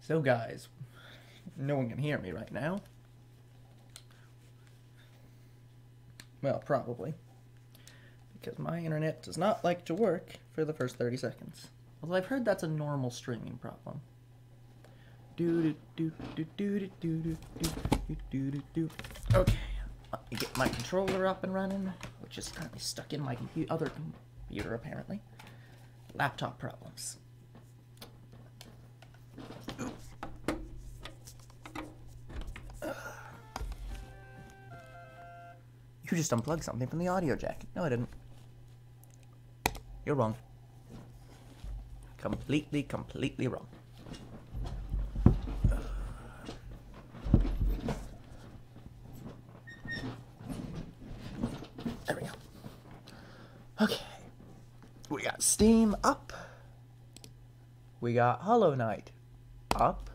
So guys, no one can hear me right now. Well, probably. Because my internet does not like to work for the first 30 seconds. Although I've heard that's a normal streaming problem. Okay, get my controller up and running, which is currently stuck in my other computer apparently. Laptop problems. You just unplugged something from the audio jack. No, I didn't. You're wrong. Completely, completely wrong. There we go. Okay. We got Up. We got Hollow Knight up.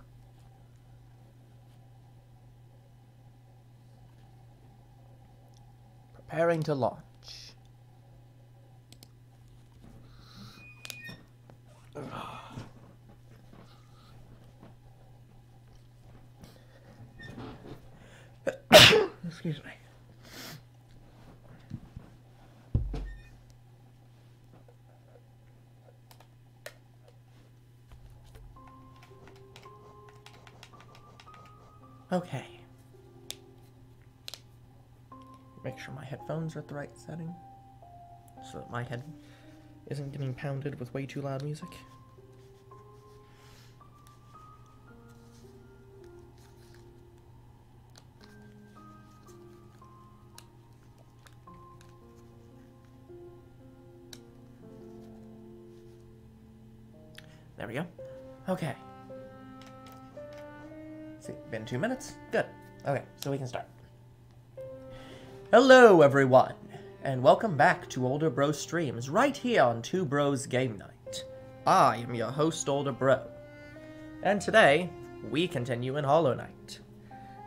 Preparing to launch. Excuse me. Okay. Make sure my headphones are at the right setting. So that my head isn't getting pounded with way too loud music. There we go. Okay. Two minutes? Good. Okay, so we can start. Hello, everyone, and welcome back to Older Bro Streams, right here on Two Bros Game Night. I am your host, Older Bro, and today, we continue in Hollow Knight.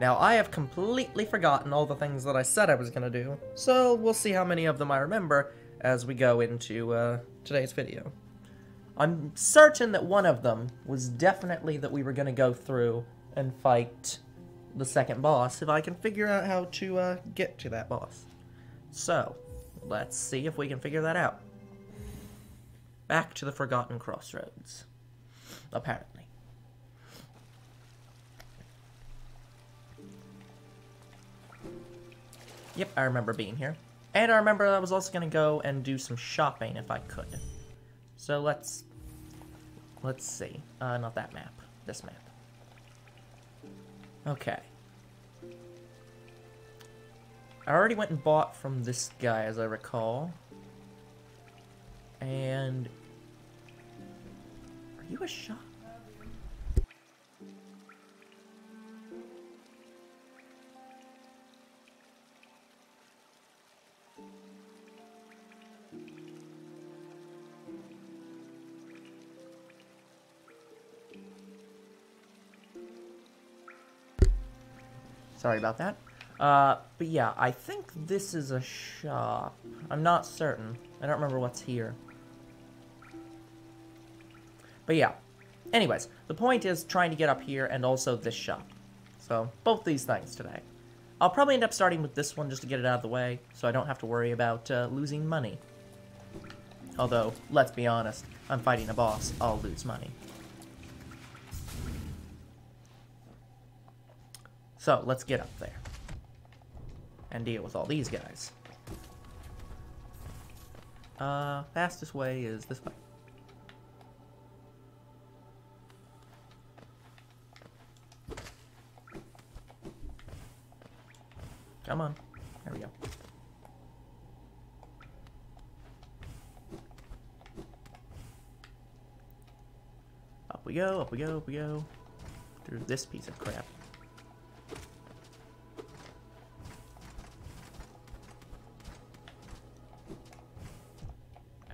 Now, I have completely forgotten all the things that I said I was going to do, so we'll see how many of them I remember as we go into uh, today's video. I'm certain that one of them was definitely that we were going to go through and fight the second boss if I can figure out how to uh, get to that boss. So, let's see if we can figure that out. Back to the Forgotten Crossroads. Apparently. Yep, I remember being here. And I remember I was also going to go and do some shopping if I could. So let's... Let's see. Uh, not that map. This map. Okay. I already went and bought from this guy, as I recall. And... Are you a shop? Sorry about that. Uh, but yeah, I think this is a shop. I'm not certain. I don't remember what's here. But yeah. Anyways, the point is trying to get up here and also this shop. So, both these things today. I'll probably end up starting with this one just to get it out of the way, so I don't have to worry about uh, losing money. Although, let's be honest, I'm fighting a boss, I'll lose money. So, let's get up there. And deal with all these guys. Uh, fastest way is this way. Come on. There we go. Up we go, up we go, up we go. Through this piece of crap.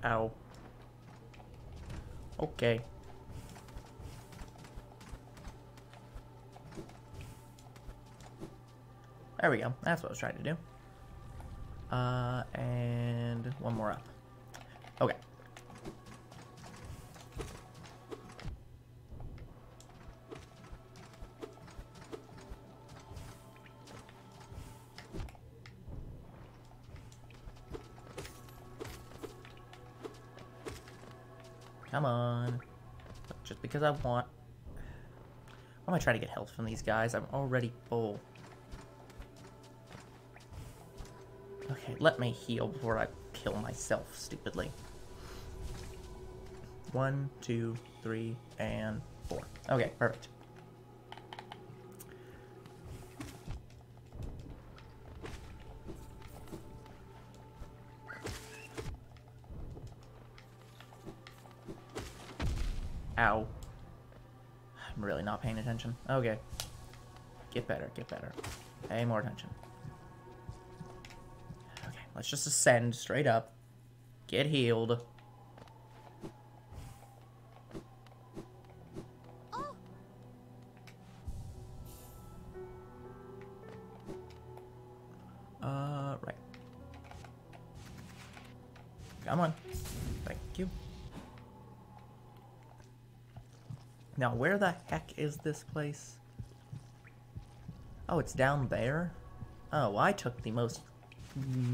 Ow. Okay. There we go. That's what I was trying to do. Uh, and one more up. Okay. Because I want... Why am I trying to get health from these guys? I'm already full. Okay, let me heal before I kill myself stupidly. One, two, three, and four. Okay, perfect. Ow. I'm really not paying attention. Okay. Get better, get better. Pay more attention. Okay, let's just ascend straight up. Get healed. Uh, right. Come on. Thank you. Now, where the is this place? Oh, it's down there? Oh, I took the most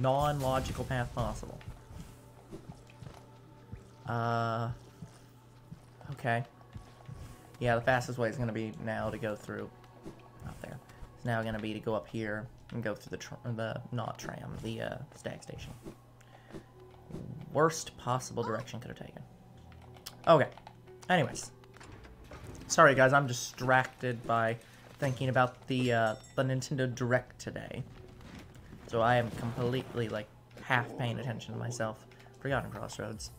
non-logical path possible. Uh... Okay. Yeah, the fastest way is going to be now to go through... Not there. It's now going to be to go up here and go through the, the not tram, the uh, stag station. Worst possible direction could have taken. Okay. Anyways. Sorry guys, I'm distracted by thinking about the uh, the Nintendo Direct today. So I am completely like half paying attention to myself. Forgotten Crossroads.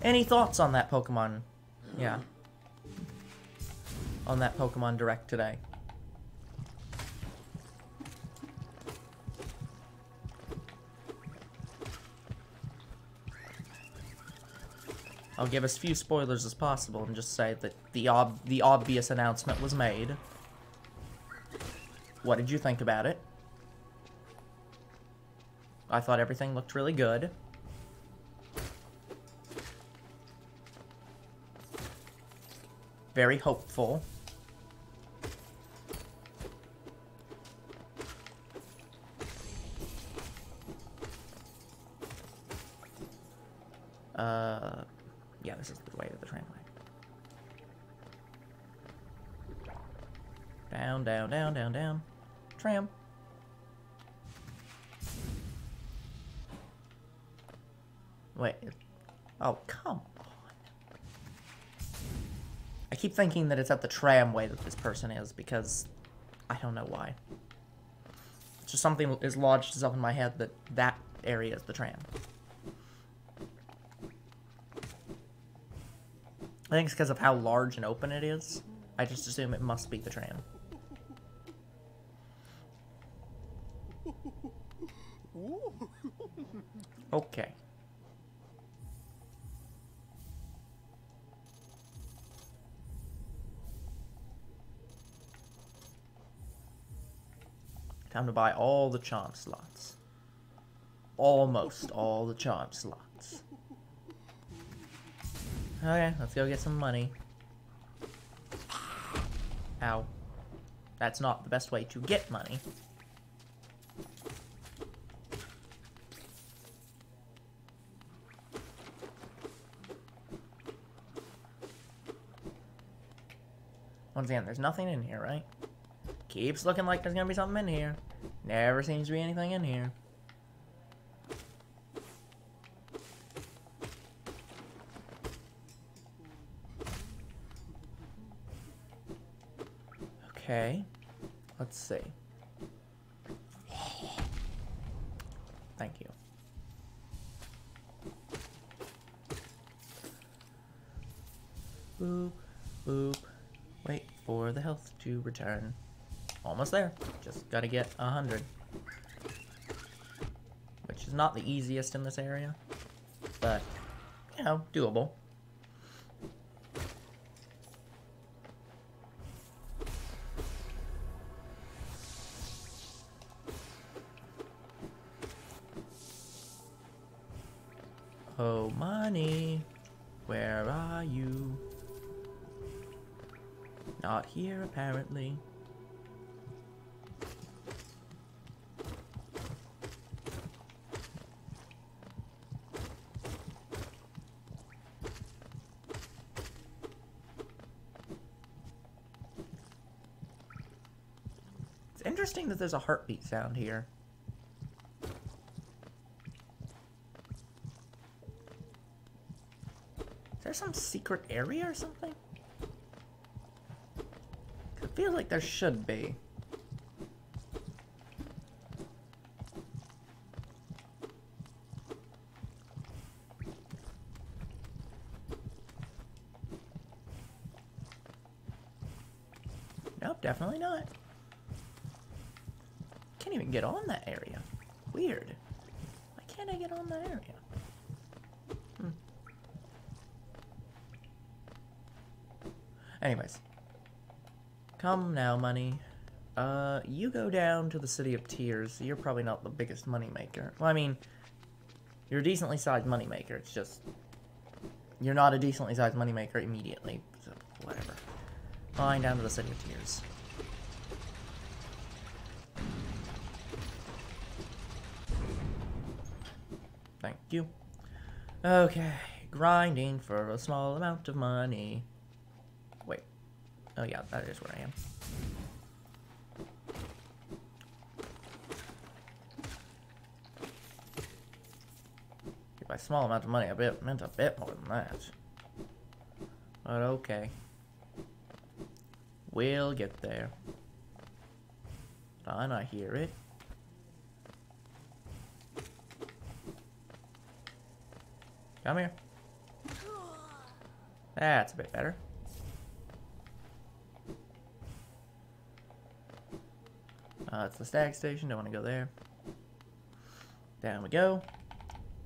Any thoughts on that Pokemon? Yeah. On that Pokemon Direct today. I'll give as few spoilers as possible and just say that the ob the obvious announcement was made. What did you think about it? I thought everything looked really good. Very hopeful. Down, down, down, down, down. Tram. Wait. Oh, come on. I keep thinking that it's at the tramway that this person is because I don't know why. It's just something is lodged itself in my head that that area is the tram. I think it's because of how large and open it is. I just assume it must be the tram. Okay. Time to buy all the charm slots. Almost all the charm slots. Okay, let's go get some money. Ow. That's not the best way to get money. Once again, there's nothing in here, right? Keeps looking like there's gonna be something in here. Never seems to be anything in here. Okay. Let's see. To return. Almost there. Just gotta get a hundred. Which is not the easiest in this area. But, you know, doable. There's a heartbeat sound here. Is there some secret area or something? I feel like there should be. Nope, definitely not. Can't even get on that area. Weird. Why can't I get on that area? Hmm. Anyways. Come now, money. Uh, you go down to the City of Tears. You're probably not the biggest moneymaker. Well, I mean, you're a decently sized moneymaker. It's just... You're not a decently sized moneymaker immediately. So, whatever. Fine, down to the City of Tears. Thank you. Okay, grinding for a small amount of money. Oh yeah, that is where I am. By small amount of money, I bit, meant a bit more than that. But okay. We'll get there. Fine, I hear it. Come here. That's a bit better. Uh, it's the stag station. Don't want to go there. Down we go.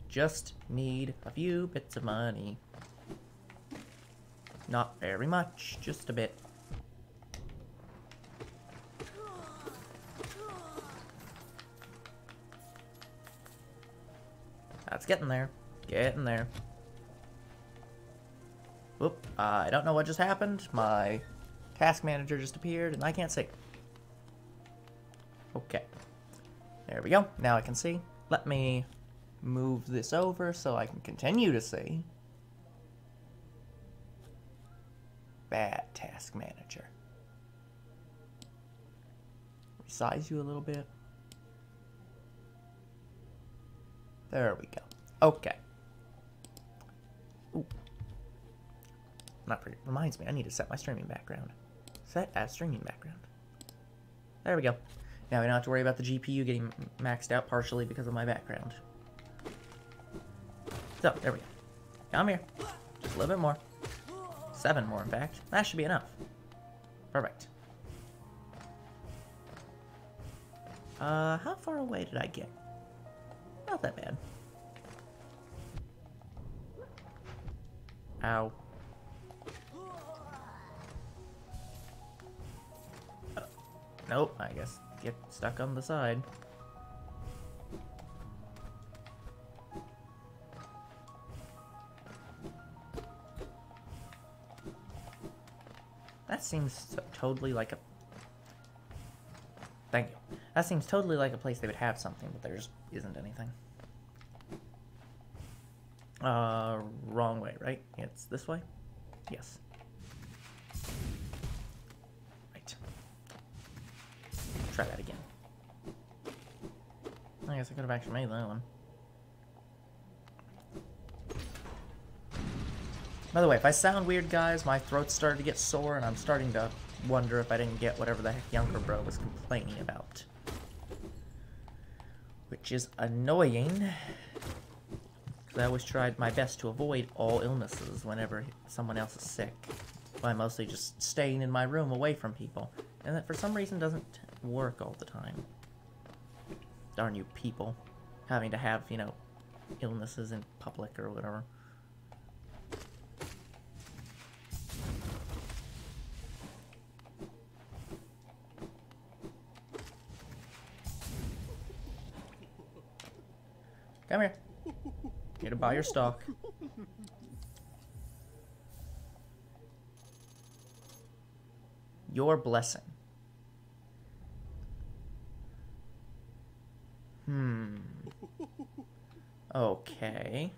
Just need a few bits of money. Not very much, just a bit. That's getting there. Getting there. Whoop. Uh, I don't know what just happened. My task manager just appeared and I can't see. There we go. Now I can see. Let me move this over so I can continue to see. Bad task manager. Resize you a little bit. There we go. Okay. Ooh. Not pretty. Reminds me, I need to set my streaming background. Set as streaming background. There we go. Now we don't have to worry about the GPU getting maxed out partially because of my background. So, there we go. Come here. Just a little bit more. Seven more, in fact. That should be enough. Perfect. Uh, how far away did I get? Not that bad. Ow. Uh, nope, I guess get stuck on the side. That seems totally like a... Thank you. That seems totally like a place they would have something, but there just isn't anything. Uh, wrong way, right? It's this way? Yes. I guess I could have actually made that one. By the way, if I sound weird, guys, my throat's started to get sore, and I'm starting to wonder if I didn't get whatever the heck younger bro was complaining about. Which is annoying. Because I always tried my best to avoid all illnesses whenever someone else is sick. By mostly just staying in my room away from people. And that for some reason doesn't work all the time. Darn you people. Having to have, you know, illnesses in public or whatever. Come here. Here to buy your stock. Your blessing. Hmm. Okay.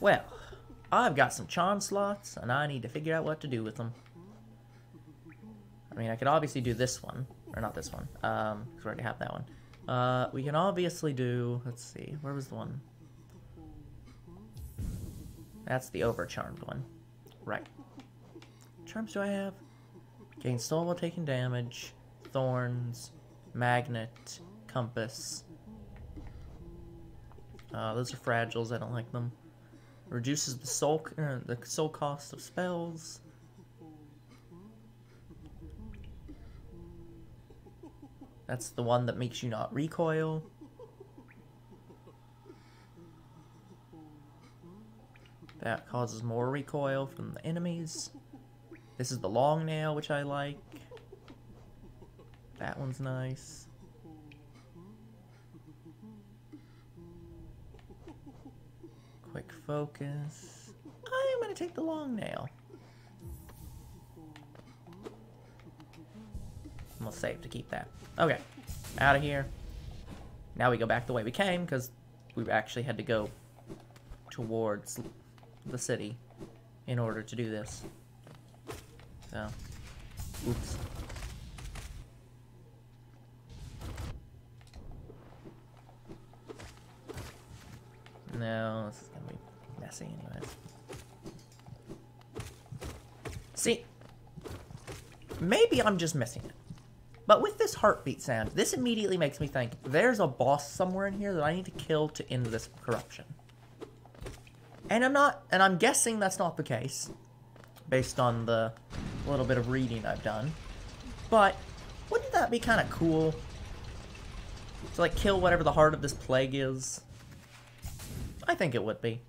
Well, I've got some charm slots, and I need to figure out what to do with them. I mean, I could obviously do this one. Or not this one, um, because we already have that one. Uh, we can obviously do, let's see, where was the one? That's the overcharmed one. Right. Charms do I have? Gain soul while taking damage, thorns, magnet, compass. Uh, those are fragiles, I don't like them. Reduces the soul, uh, the soul cost of spells. That's the one that makes you not recoil. That causes more recoil from the enemies. This is the long nail, which I like. That one's nice. Quick focus. I'm gonna take the long nail. We'll save to keep that. Okay, out of here. Now we go back the way we came, because we actually had to go towards the city in order to do this. So, oops. No, anyways. See, maybe I'm just missing it. But with this heartbeat sound, this immediately makes me think there's a boss somewhere in here that I need to kill to end this corruption. And I'm not, and I'm guessing that's not the case, based on the little bit of reading I've done. But wouldn't that be kind of cool? To like kill whatever the heart of this plague is? I think it would be.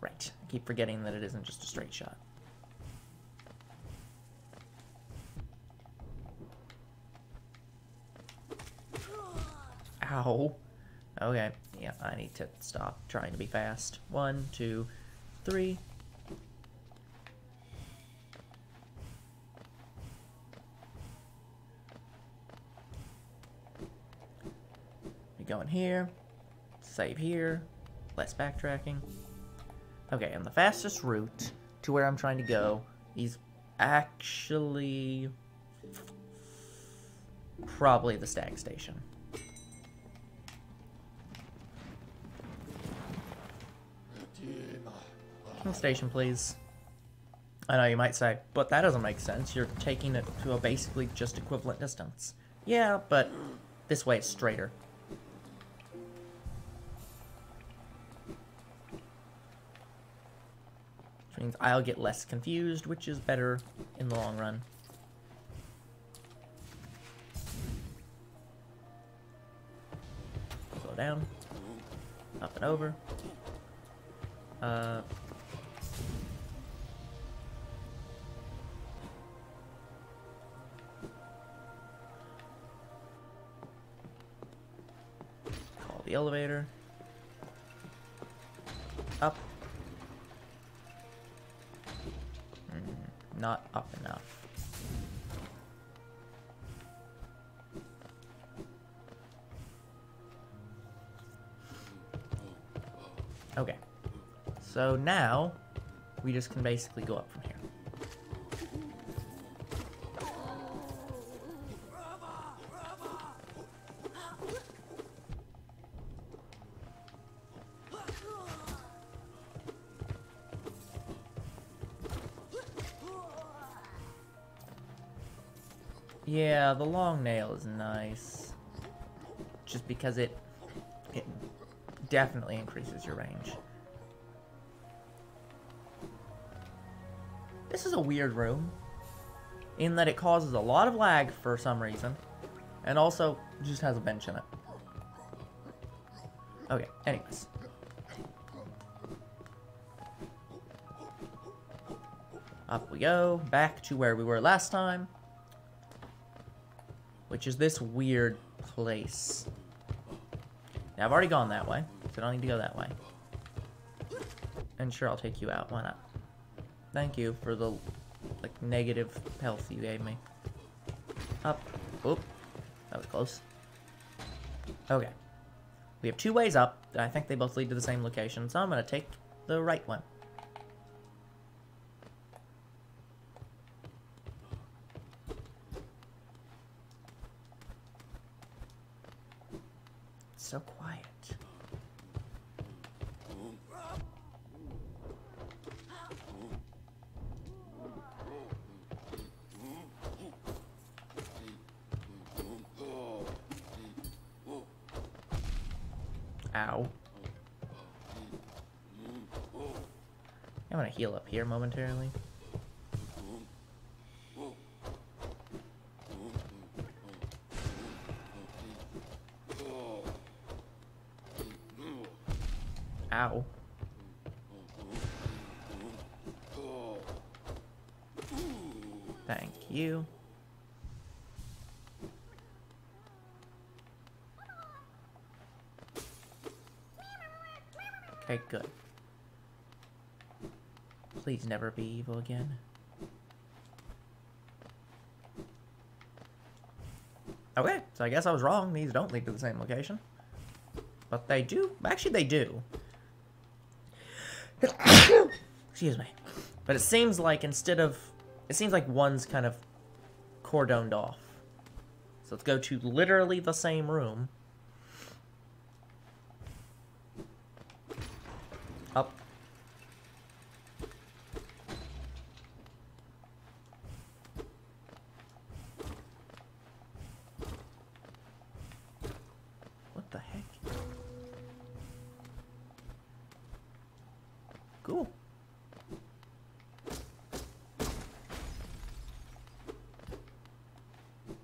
Right. I keep forgetting that it isn't just a straight shot. Ow. Okay. Yeah, I need to stop trying to be fast. One, two, three. We go in here. Save here. Less backtracking. Okay, and the fastest route to where I'm trying to go is actually probably the stag station. Station, please. I know you might say, but that doesn't make sense. You're taking it to a basically just equivalent distance. Yeah, but this way it's straighter. Which means I'll get less confused, which is better in the long run. Slow down. Up and over. Uh, call the elevator. Not up enough. Okay. So now, we just can basically go up from the long nail is nice. Just because it it definitely increases your range. This is a weird room. In that it causes a lot of lag for some reason. And also just has a bench in it. Okay, anyways. Up we go, back to where we were last time. Which is this weird place. Now, I've already gone that way, so I don't need to go that way. And sure, I'll take you out. Why not? Thank you for the, like, negative health you gave me. Up. Oop. That was close. Okay. We have two ways up. And I think they both lead to the same location, so I'm going to take the right one. Momentarily. Please never be evil again. Okay, so I guess I was wrong. These don't lead to the same location. But they do. Actually, they do. Excuse me. But it seems like instead of... It seems like one's kind of cordoned off. So let's go to literally the same room.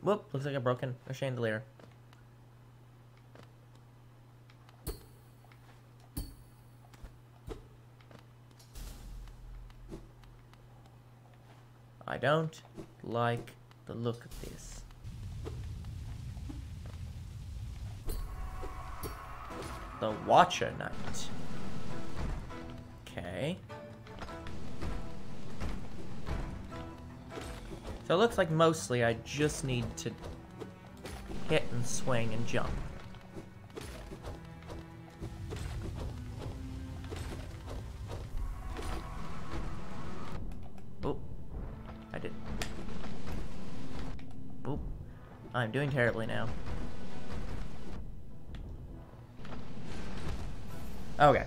Whoop, looks like a broken a chandelier. I don't like the look of this. The Watcher Knight. Okay. So it looks like mostly I just need to hit and swing and jump. Oh, I did. Oh, I'm doing terribly now. Okay.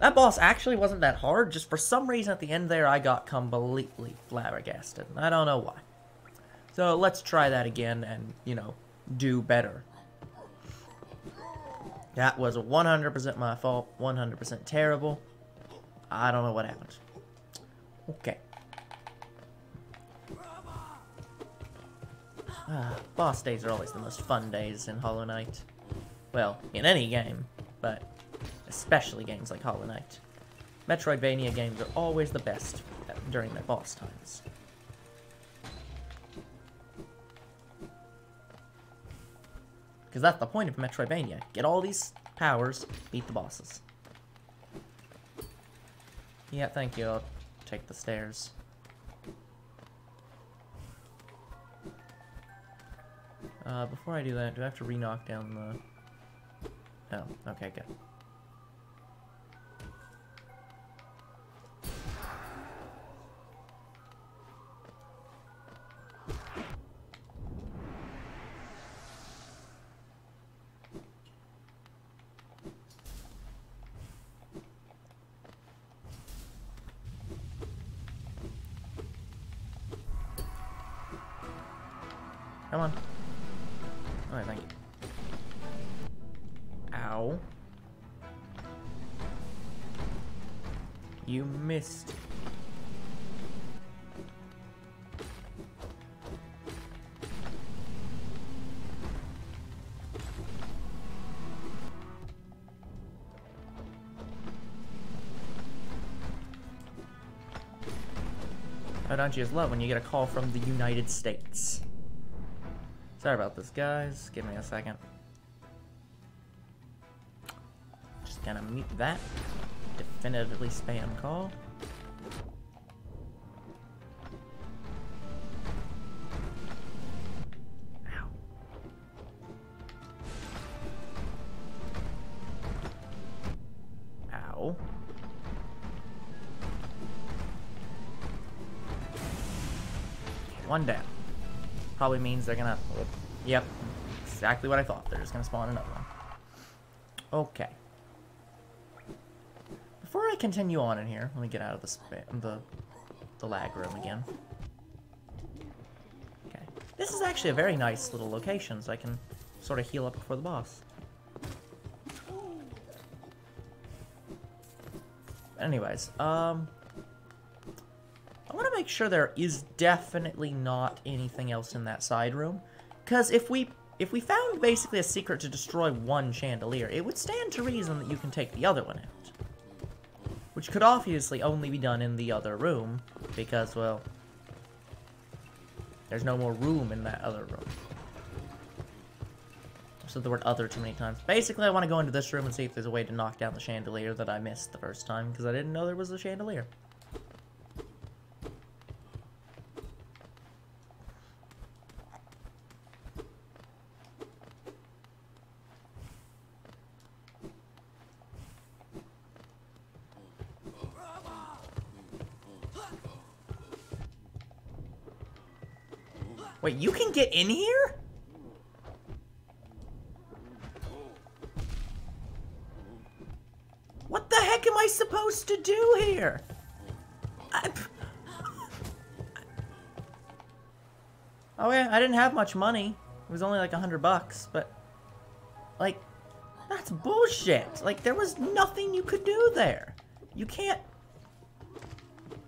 That boss actually wasn't that hard, just for some reason at the end there I got completely flabbergasted. I don't know why. So let's try that again and, you know, do better. That was 100% my fault, 100% terrible. I don't know what happened. Okay. Ah, boss days are always the most fun days in Hollow Knight. Well, in any game, but especially games like Hollow Knight. Metroidvania games are always the best during their boss times. Because that's the point of Metroidvania. Get all these powers, beat the bosses. Yeah, thank you. I'll take the stairs. Uh, before I do that, do I have to re-knock down the... Oh, okay, good. Don't you just love when you get a call from the United States? Sorry about this, guys. Give me a second. Just gonna mute that. Definitively spam call. One down. Probably means they're gonna... Yep. Exactly what I thought. They're just gonna spawn another one. Okay. Before I continue on in here, let me get out of the the the lag room again. Okay. This is actually a very nice little location, so I can sort of heal up before the boss. Anyways, um... sure there is definitely not anything else in that side room. Because if we if we found basically a secret to destroy one chandelier, it would stand to reason that you can take the other one out. Which could obviously only be done in the other room, because, well, there's no more room in that other room. Said the word other too many times. Basically, I want to go into this room and see if there's a way to knock down the chandelier that I missed the first time, because I didn't know there was a chandelier. Can get in here? What the heck am I supposed to do here? I... Oh yeah, I didn't have much money. It was only like a hundred bucks, but... Like, that's bullshit. Like, there was nothing you could do there. You can't...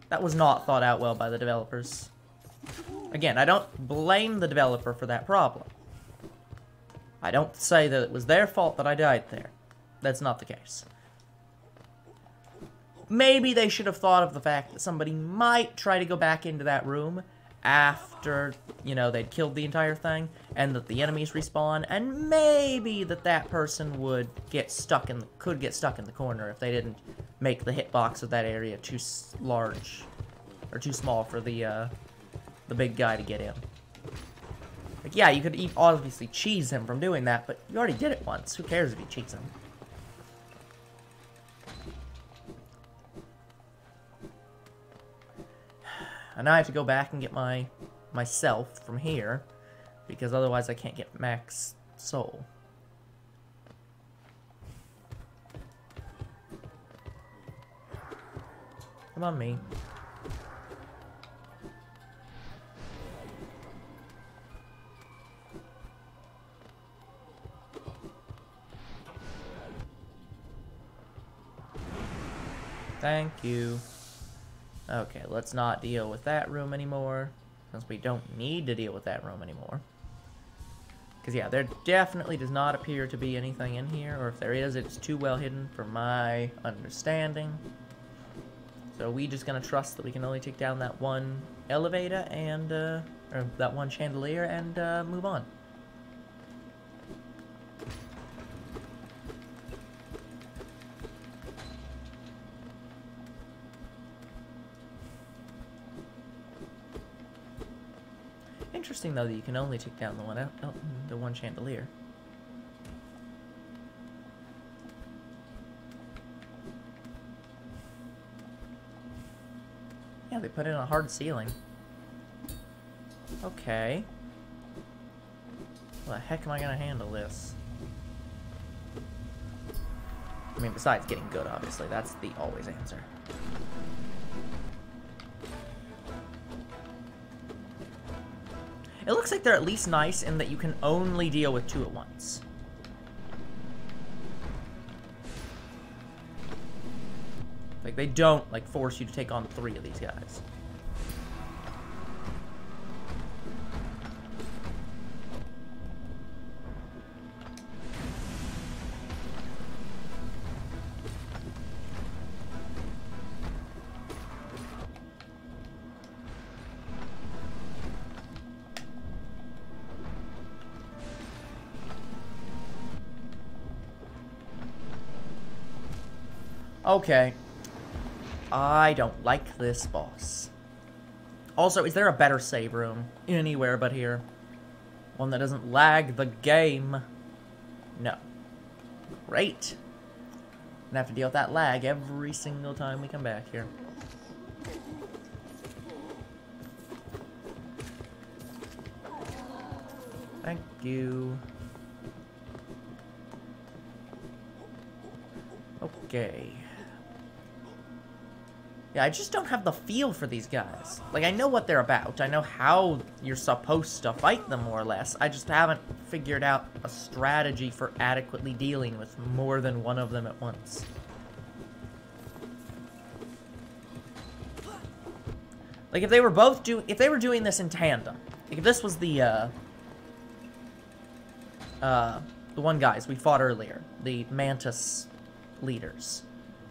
That was not thought out well by the developers. Again, I don't blame the developer for that problem. I don't say that it was their fault that I died there. That's not the case. Maybe they should have thought of the fact that somebody might try to go back into that room after, you know, they'd killed the entire thing, and that the enemies respawn, and maybe that that person would get stuck in, the, could get stuck in the corner if they didn't make the hitbox of that area too large, or too small for the, uh, the big guy to get in. Like, yeah, you could obviously cheese him from doing that, but you already did it once. Who cares if you cheese him? And now I have to go back and get my myself from here, because otherwise I can't get max soul. Come on, me. Thank you. Okay, let's not deal with that room anymore, since we don't need to deal with that room anymore. Because, yeah, there definitely does not appear to be anything in here, or if there is, it's too well hidden for my understanding. So we just gonna trust that we can only take down that one elevator and, uh, or that one chandelier and, uh, move on. Interesting though that you can only take down the one out, oh, the one chandelier. Yeah, they put in a hard ceiling. Okay. How the heck am I gonna handle this? I mean, besides getting good, obviously. That's the always answer. It looks like they're at least nice in that you can only deal with two at once. Like, they don't, like, force you to take on three of these guys. Okay. I don't like this boss. Also, is there a better save room anywhere but here? One that doesn't lag the game? No. Great. Gonna have to deal with that lag every single time we come back here. Thank you. Okay. Yeah, I just don't have the feel for these guys. Like, I know what they're about. I know how you're supposed to fight them, more or less. I just haven't figured out a strategy for adequately dealing with more than one of them at once. Like, if they were both do- if they were doing this in tandem, like, if this was the, uh, uh, the one guys we fought earlier, the Mantis leaders,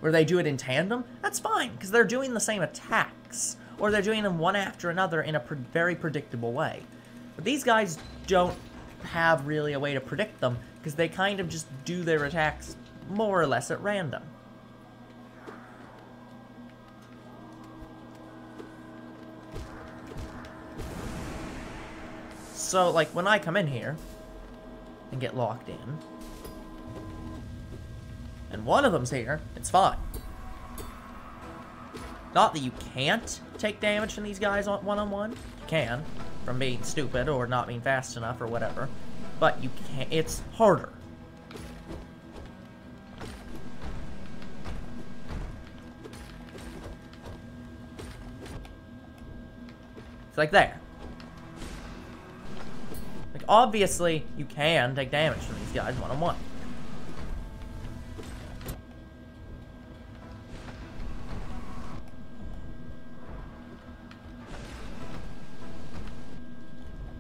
where they do it in tandem, that's fine, because they're doing the same attacks, or they're doing them one after another in a pre very predictable way. But these guys don't have really a way to predict them, because they kind of just do their attacks more or less at random. So, like, when I come in here and get locked in, and one of them's here, it's fine. Not that you can't take damage from these guys one-on-one. -on -one. You can, from being stupid or not being fast enough or whatever. But you can't, it's harder. It's like there. Like, obviously, you can take damage from these guys one-on-one. -on -one.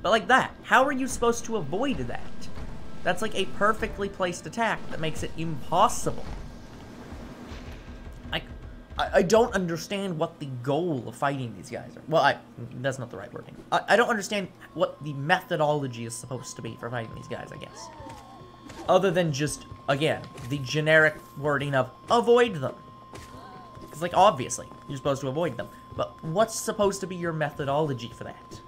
But like that, how are you supposed to avoid that? That's like a perfectly placed attack that makes it impossible. I, I don't understand what the goal of fighting these guys are. Well, I that's not the right wording. I, I don't understand what the methodology is supposed to be for fighting these guys, I guess. Other than just, again, the generic wording of avoid them. Because, like, obviously, you're supposed to avoid them. But what's supposed to be your methodology for that?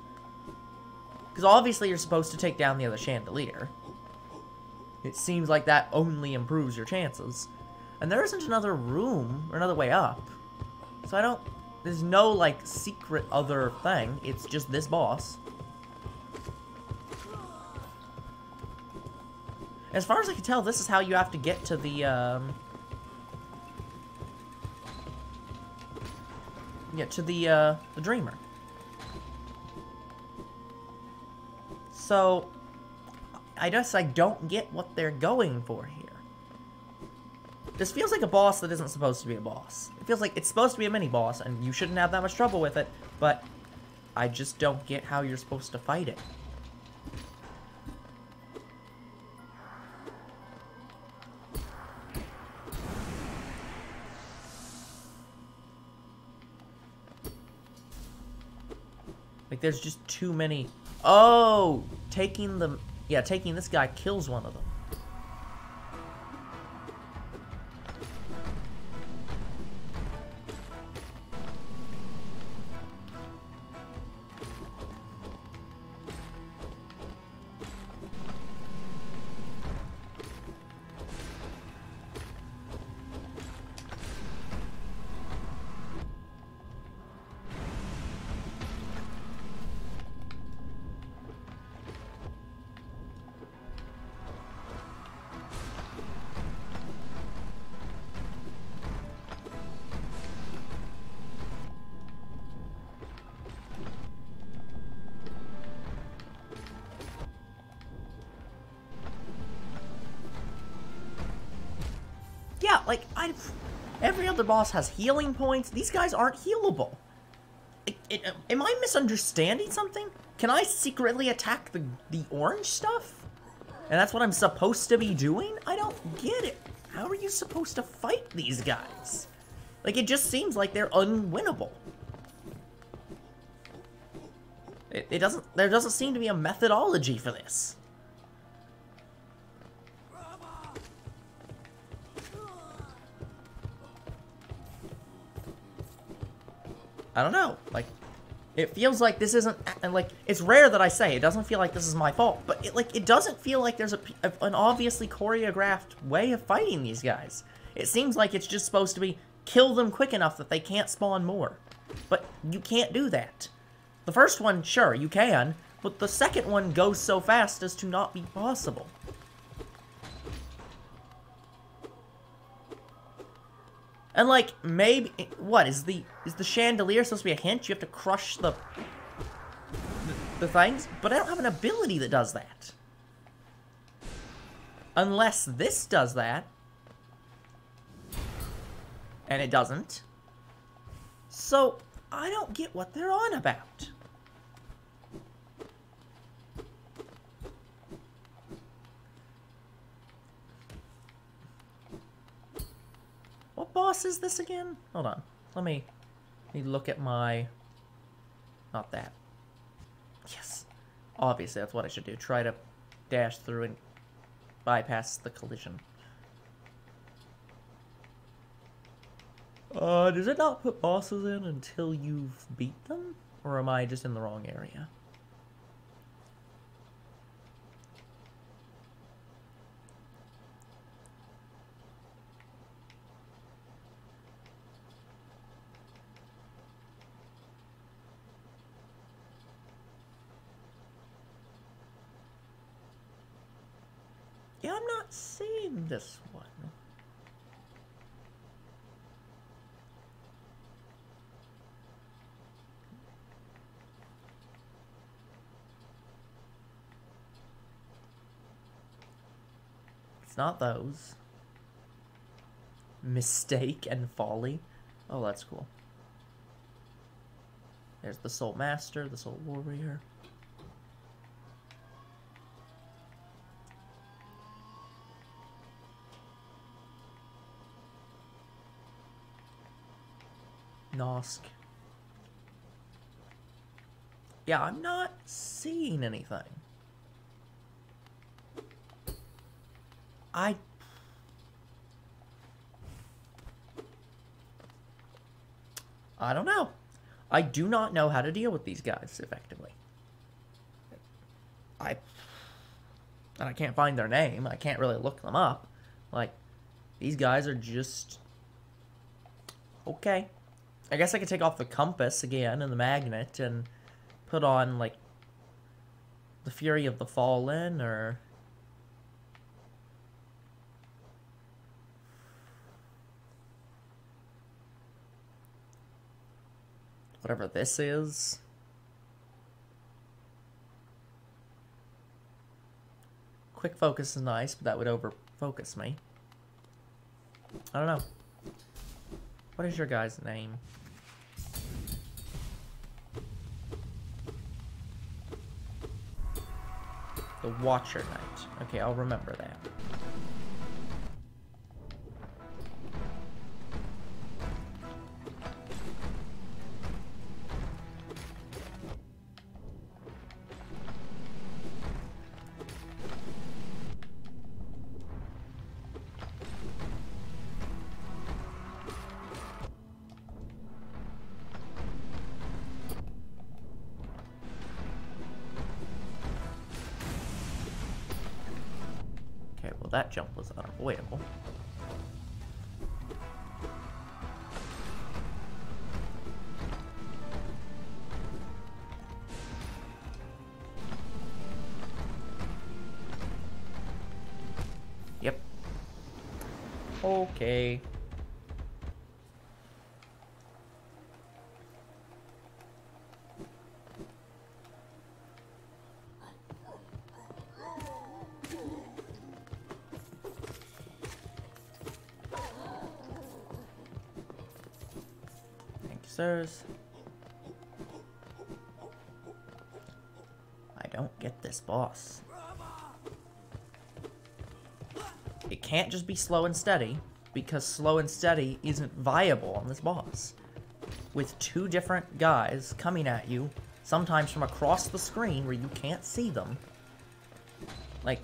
Because obviously you're supposed to take down the other chandelier. It seems like that only improves your chances. And there isn't another room, or another way up. So I don't... There's no, like, secret other thing. It's just this boss. As far as I can tell, this is how you have to get to the, um... Yeah, to the, uh, the Dreamer. So, I guess I don't get what they're going for here. This feels like a boss that isn't supposed to be a boss. It feels like it's supposed to be a mini-boss, and you shouldn't have that much trouble with it, but I just don't get how you're supposed to fight it. Like, there's just too many Oh, taking the... Yeah, taking this guy kills one of them. Boss has healing points. These guys aren't healable. It, it, am I misunderstanding something? Can I secretly attack the, the orange stuff? And that's what I'm supposed to be doing? I don't get it. How are you supposed to fight these guys? Like, it just seems like they're unwinnable. It, it doesn't, there doesn't seem to be a methodology for this. I don't know. Like, it feels like this isn't, and like, it's rare that I say it doesn't feel like this is my fault, but it, like, it doesn't feel like there's a, an obviously choreographed way of fighting these guys. It seems like it's just supposed to be kill them quick enough that they can't spawn more. But you can't do that. The first one, sure, you can, but the second one goes so fast as to not be possible. And like maybe what is the is the chandelier supposed to be a hint? You have to crush the, the things, but I don't have an ability that does that. Unless this does that. And it doesn't. So, I don't get what they're on about. Boss is this again? Hold on. Let me, let me look at my... Not that. Yes. Obviously, that's what I should do. Try to dash through and bypass the collision. Uh, does it not put bosses in until you've beat them? Or am I just in the wrong area? Yeah, I'm not seeing this one. It's not those. Mistake and folly. Oh, that's cool. There's the Soul Master, the Soul Warrior. Nosk. Yeah, I'm not seeing anything. I... I don't know. I do not know how to deal with these guys effectively. I... And I can't find their name. I can't really look them up. Like, these guys are just... Okay. I guess I could take off the compass again and the magnet and put on, like, the Fury of the Fallen or... Whatever this is. Quick focus is nice, but that would over focus me. I don't know. What is your guy's name? The Watcher Knight. Okay, I'll remember that. Okay. Thank you, sirs. I don't get this boss. It can't just be slow and steady, because slow and steady isn't viable on this boss. With two different guys coming at you, sometimes from across the screen where you can't see them. Like,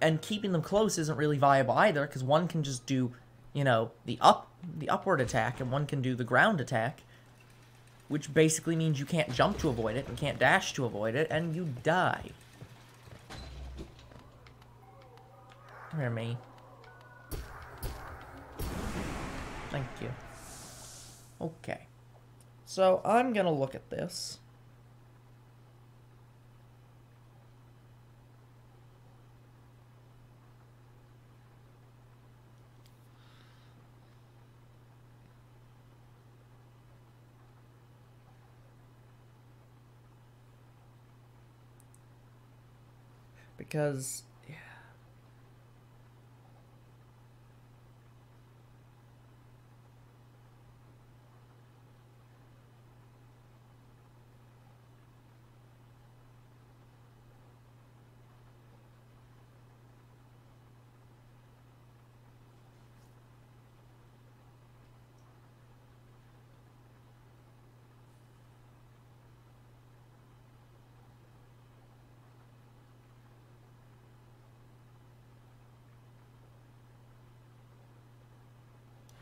and keeping them close isn't really viable either, because one can just do, you know, the up the upward attack and one can do the ground attack. which basically means you can't jump to avoid it and can't dash to avoid it, and you die. Come here, me. Thank you. Okay. So I'm gonna look at this. Because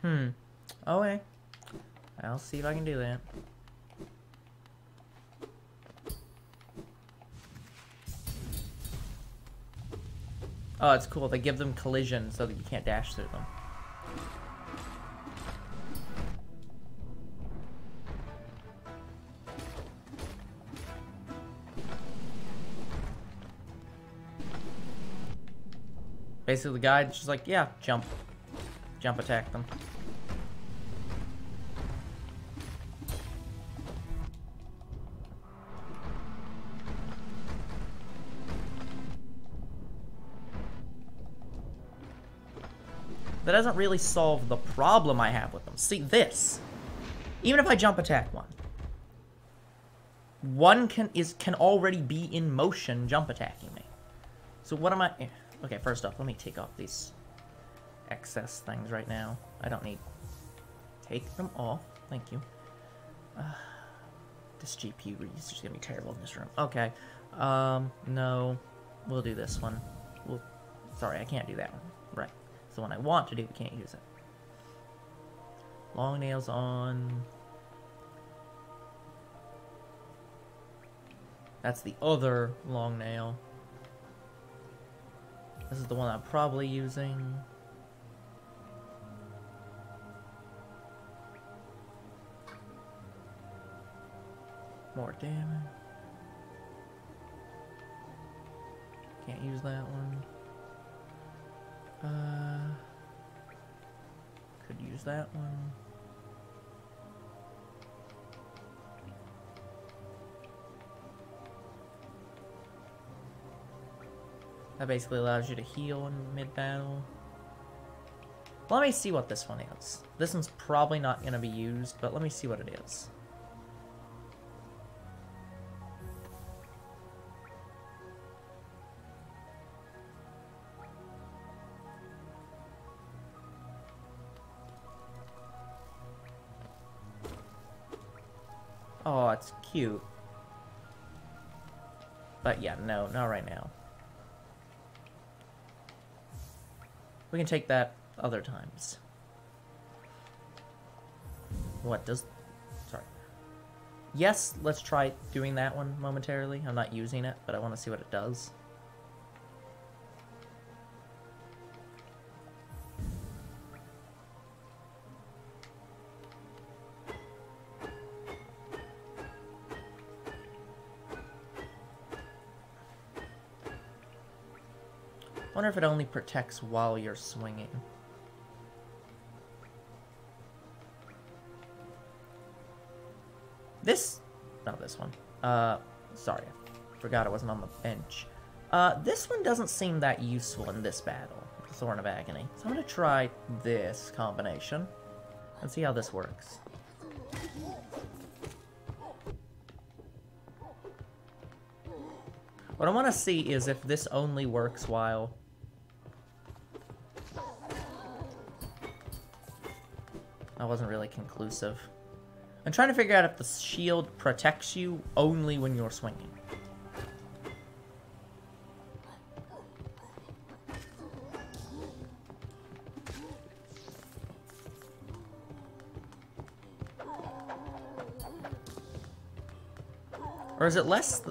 Hmm. Okay. I'll see if I can do that. Oh, it's cool. They give them collision so that you can't dash through them. Basically, the guide's just like, yeah, jump. Jump attack them. That doesn't really solve the problem I have with them. See, this. Even if I jump attack one. One can is can already be in motion jump attacking me. So what am I... Eh, okay, first off, let me take off these excess things right now. I don't need... Take them all. Thank you. Uh, this GPU is just gonna be terrible in this room. Okay. Um, no. We'll do this one. We'll... Sorry, I can't do that one. Right. So when I want to do, we can't use it. Long nails on. That's the other long nail. This is the one I'm probably using. More damage. Can't use that one. Uh, could use that one. That basically allows you to heal in mid-battle. Let me see what this one is. This one's probably not going to be used, but let me see what it is. It's cute. But yeah, no, not right now. We can take that other times. What does... Sorry. Yes, let's try doing that one momentarily. I'm not using it, but I want to see what it does. If it only protects while you're swinging. This, not this one. Uh, sorry, forgot it wasn't on the bench. Uh, this one doesn't seem that useful in this battle, the Thorn of Agony. So I'm gonna try this combination and see how this works. What I want to see is if this only works while That wasn't really conclusive. I'm trying to figure out if the shield protects you only when you're swinging. Or is it less?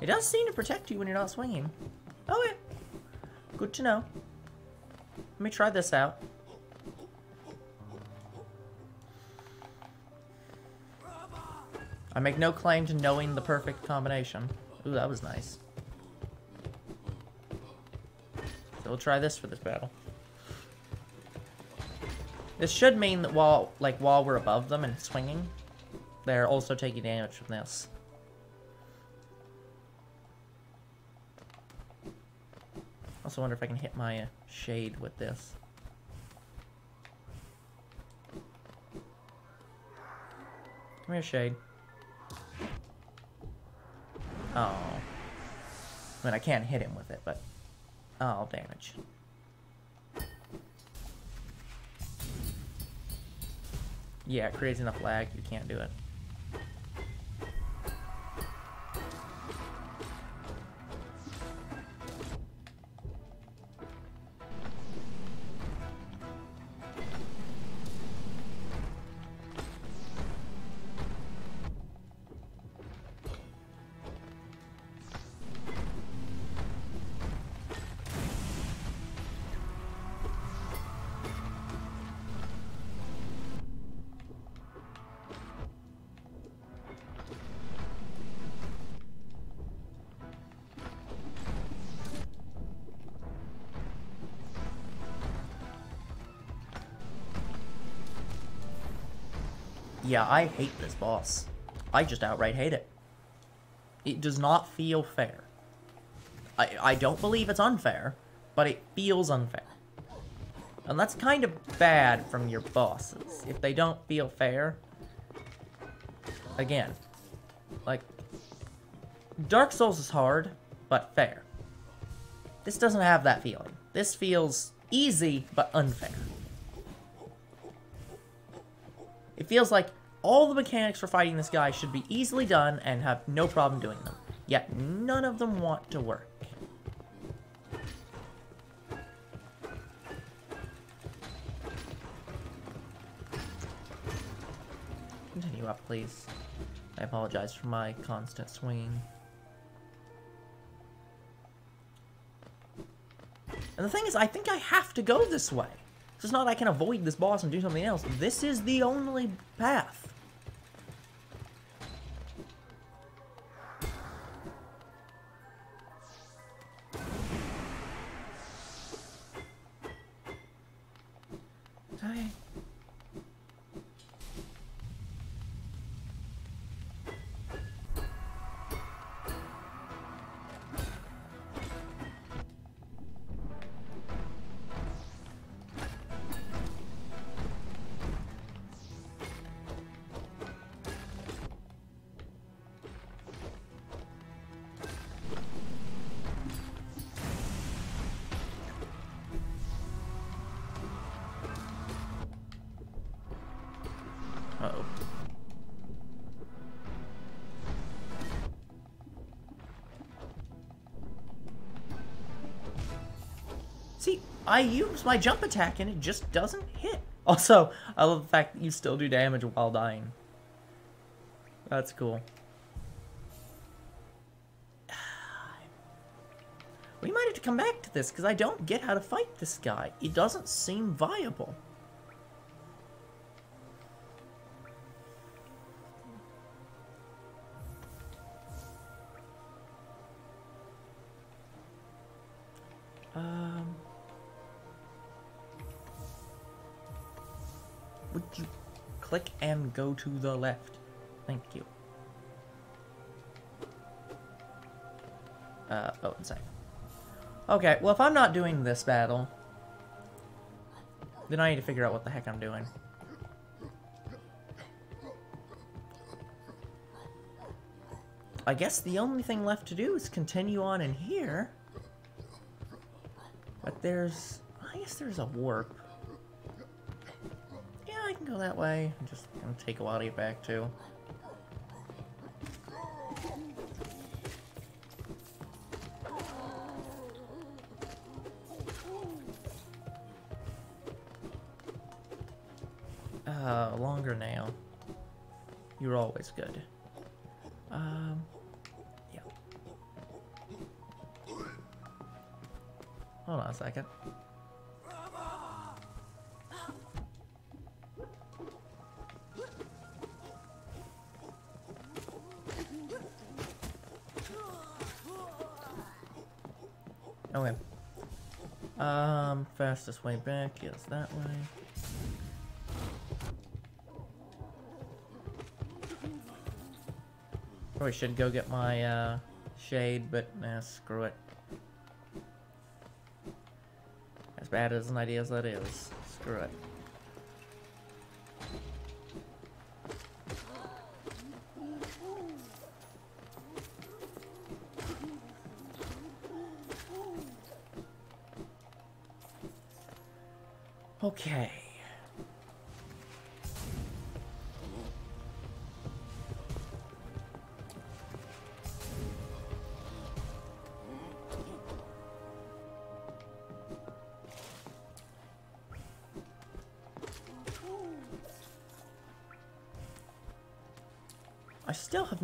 It does seem to protect you when you're not swinging. Oh yeah. Good to know. Let me try this out. I make no claim to knowing the perfect combination. Ooh, that was nice. So we'll try this for this battle. This should mean that while, like, while we're above them and swinging, they're also taking damage from this. Also wonder if I can hit my uh, shade with this. Come here, shade. Oh. I mean, I can't hit him with it, but... Oh, damage. Yeah, it creates enough lag, you can't do it. Yeah, I hate this boss. I just outright hate it. It does not feel fair. I, I don't believe it's unfair, but it feels unfair. And that's kind of bad from your bosses. If they don't feel fair, again, like, Dark Souls is hard, but fair. This doesn't have that feeling. This feels easy, but unfair. It feels like all the mechanics for fighting this guy should be easily done and have no problem doing them. Yet none of them want to work. Continue up, please. I apologize for my constant swinging. And the thing is, I think I have to go this way. It's not I can avoid this boss and do something else. This is the only path. I use my jump attack and it just doesn't hit. Also, I love the fact that you still do damage while dying. That's cool. We might have to come back to this, because I don't get how to fight this guy. It doesn't seem viable. Go to the left. Thank you. Uh, oh, inside. Okay, well if I'm not doing this battle, then I need to figure out what the heck I'm doing. I guess the only thing left to do is continue on in here. But there's... I guess there's a warp go that way. Just gonna take a while to get back to. Fastest way back is that way. Probably should go get my, uh, shade, but nah, screw it. As bad as an idea as that is, screw it.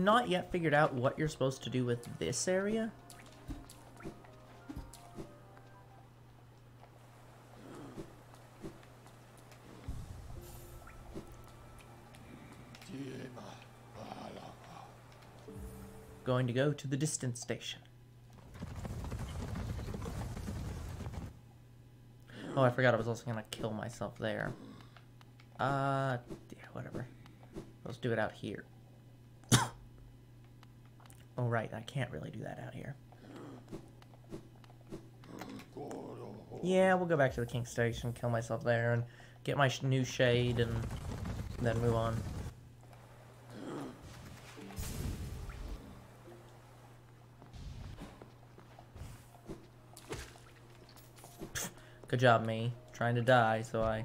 Not yet figured out what you're supposed to do with this area. Going to go to the distance station. Oh, I forgot I was also gonna kill myself there. Uh, yeah, whatever. Let's do it out here. Right, I can't really do that out here. Yeah, we'll go back to the King Station, kill myself there, and get my sh new shade, and then move on. Good job, me. Trying to die, so I...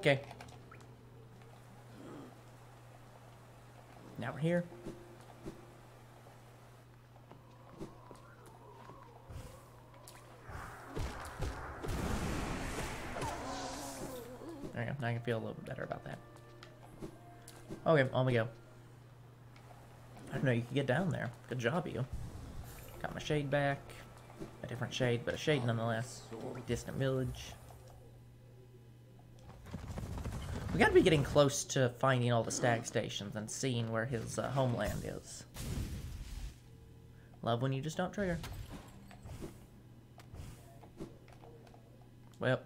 Okay. Now we're here. There you go. Now I can feel a little bit better about that. Okay, on we go. I don't know you can get down there. Good job, you. Got my shade back. A different shade, but a shade nonetheless. Distant village. We gotta be getting close to finding all the stag stations and seeing where his uh, homeland is. Love when you just don't trigger. Well,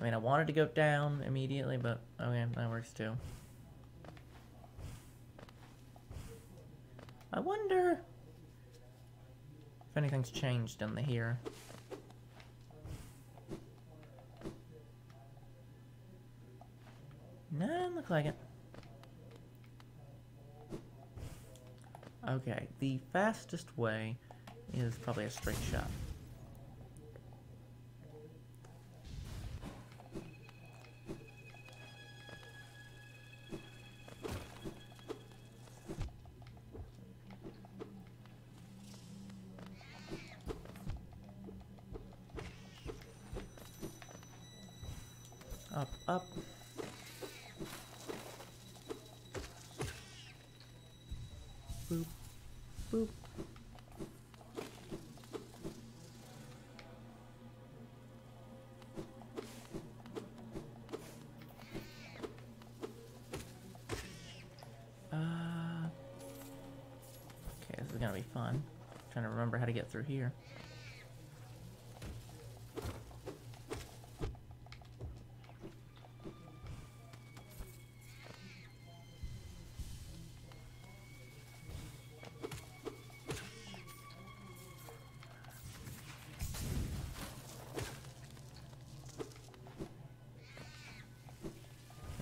I mean, I wanted to go down immediately, but okay, that works too. I wonder if anything's changed in the here. No, doesn't look like it. Okay, the fastest way is probably a straight shot. Get through here.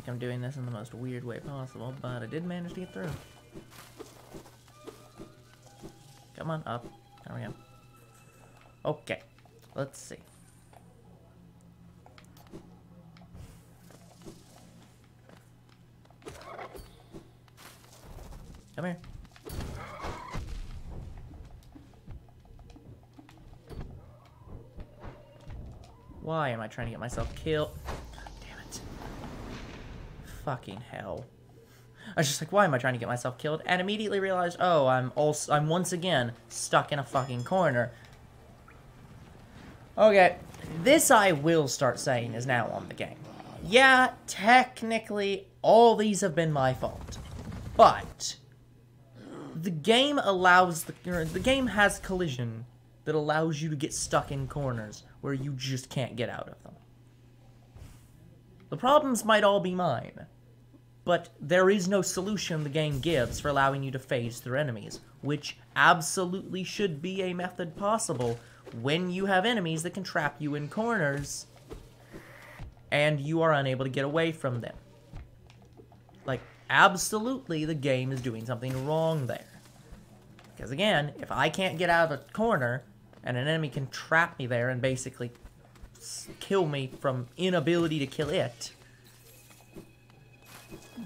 I'm doing this in the most weird way possible, but I did manage to get through. Come on, up. Oh, we go. Okay, let's see. Come here. Why am I trying to get myself killed? Damn it. Fucking hell. I was just like, why am I trying to get myself killed? And immediately realized, oh, I'm also I'm once again stuck in a fucking corner. Okay, this I will start saying is now on the game. Yeah, technically, all these have been my fault. But, the game allows, the, er, the game has collision that allows you to get stuck in corners where you just can't get out of them. The problems might all be mine, but there is no solution the game gives for allowing you to phase through enemies, which absolutely should be a method possible when you have enemies that can trap you in corners and you are unable to get away from them. Like, absolutely the game is doing something wrong there. Because again, if I can't get out of a corner and an enemy can trap me there and basically kill me from inability to kill it,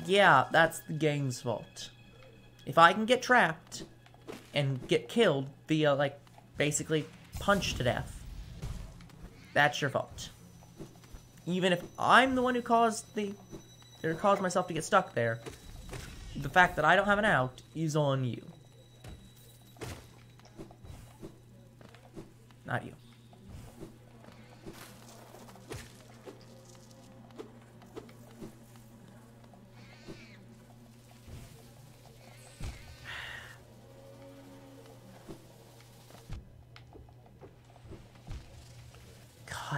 yeah, that's the game's fault. If I can get trapped and get killed via, like, basically punched to death, that's your fault. Even if I'm the one who caused the, or caused myself to get stuck there, the fact that I don't have an out is on you. Not you.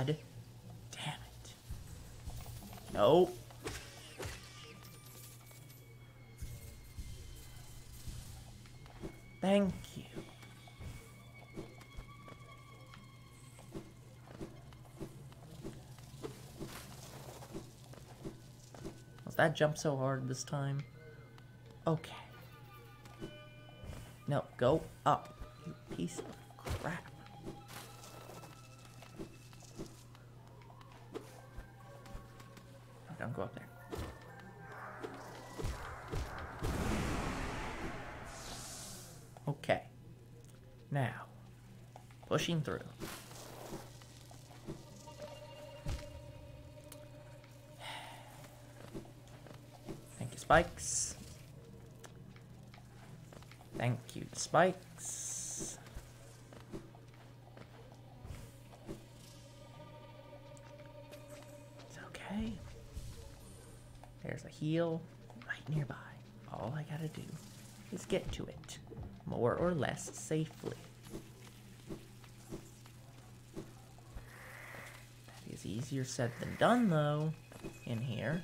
God damn it. No. Thank you. Was that jump so hard this time? Okay. No, go up, you piece of Don't go up there. Okay. Now, pushing through. Thank you, Spikes. Thank you, Spikes. There's a heal right nearby. All I gotta do is get to it, more or less safely. That is easier said than done, though, in here.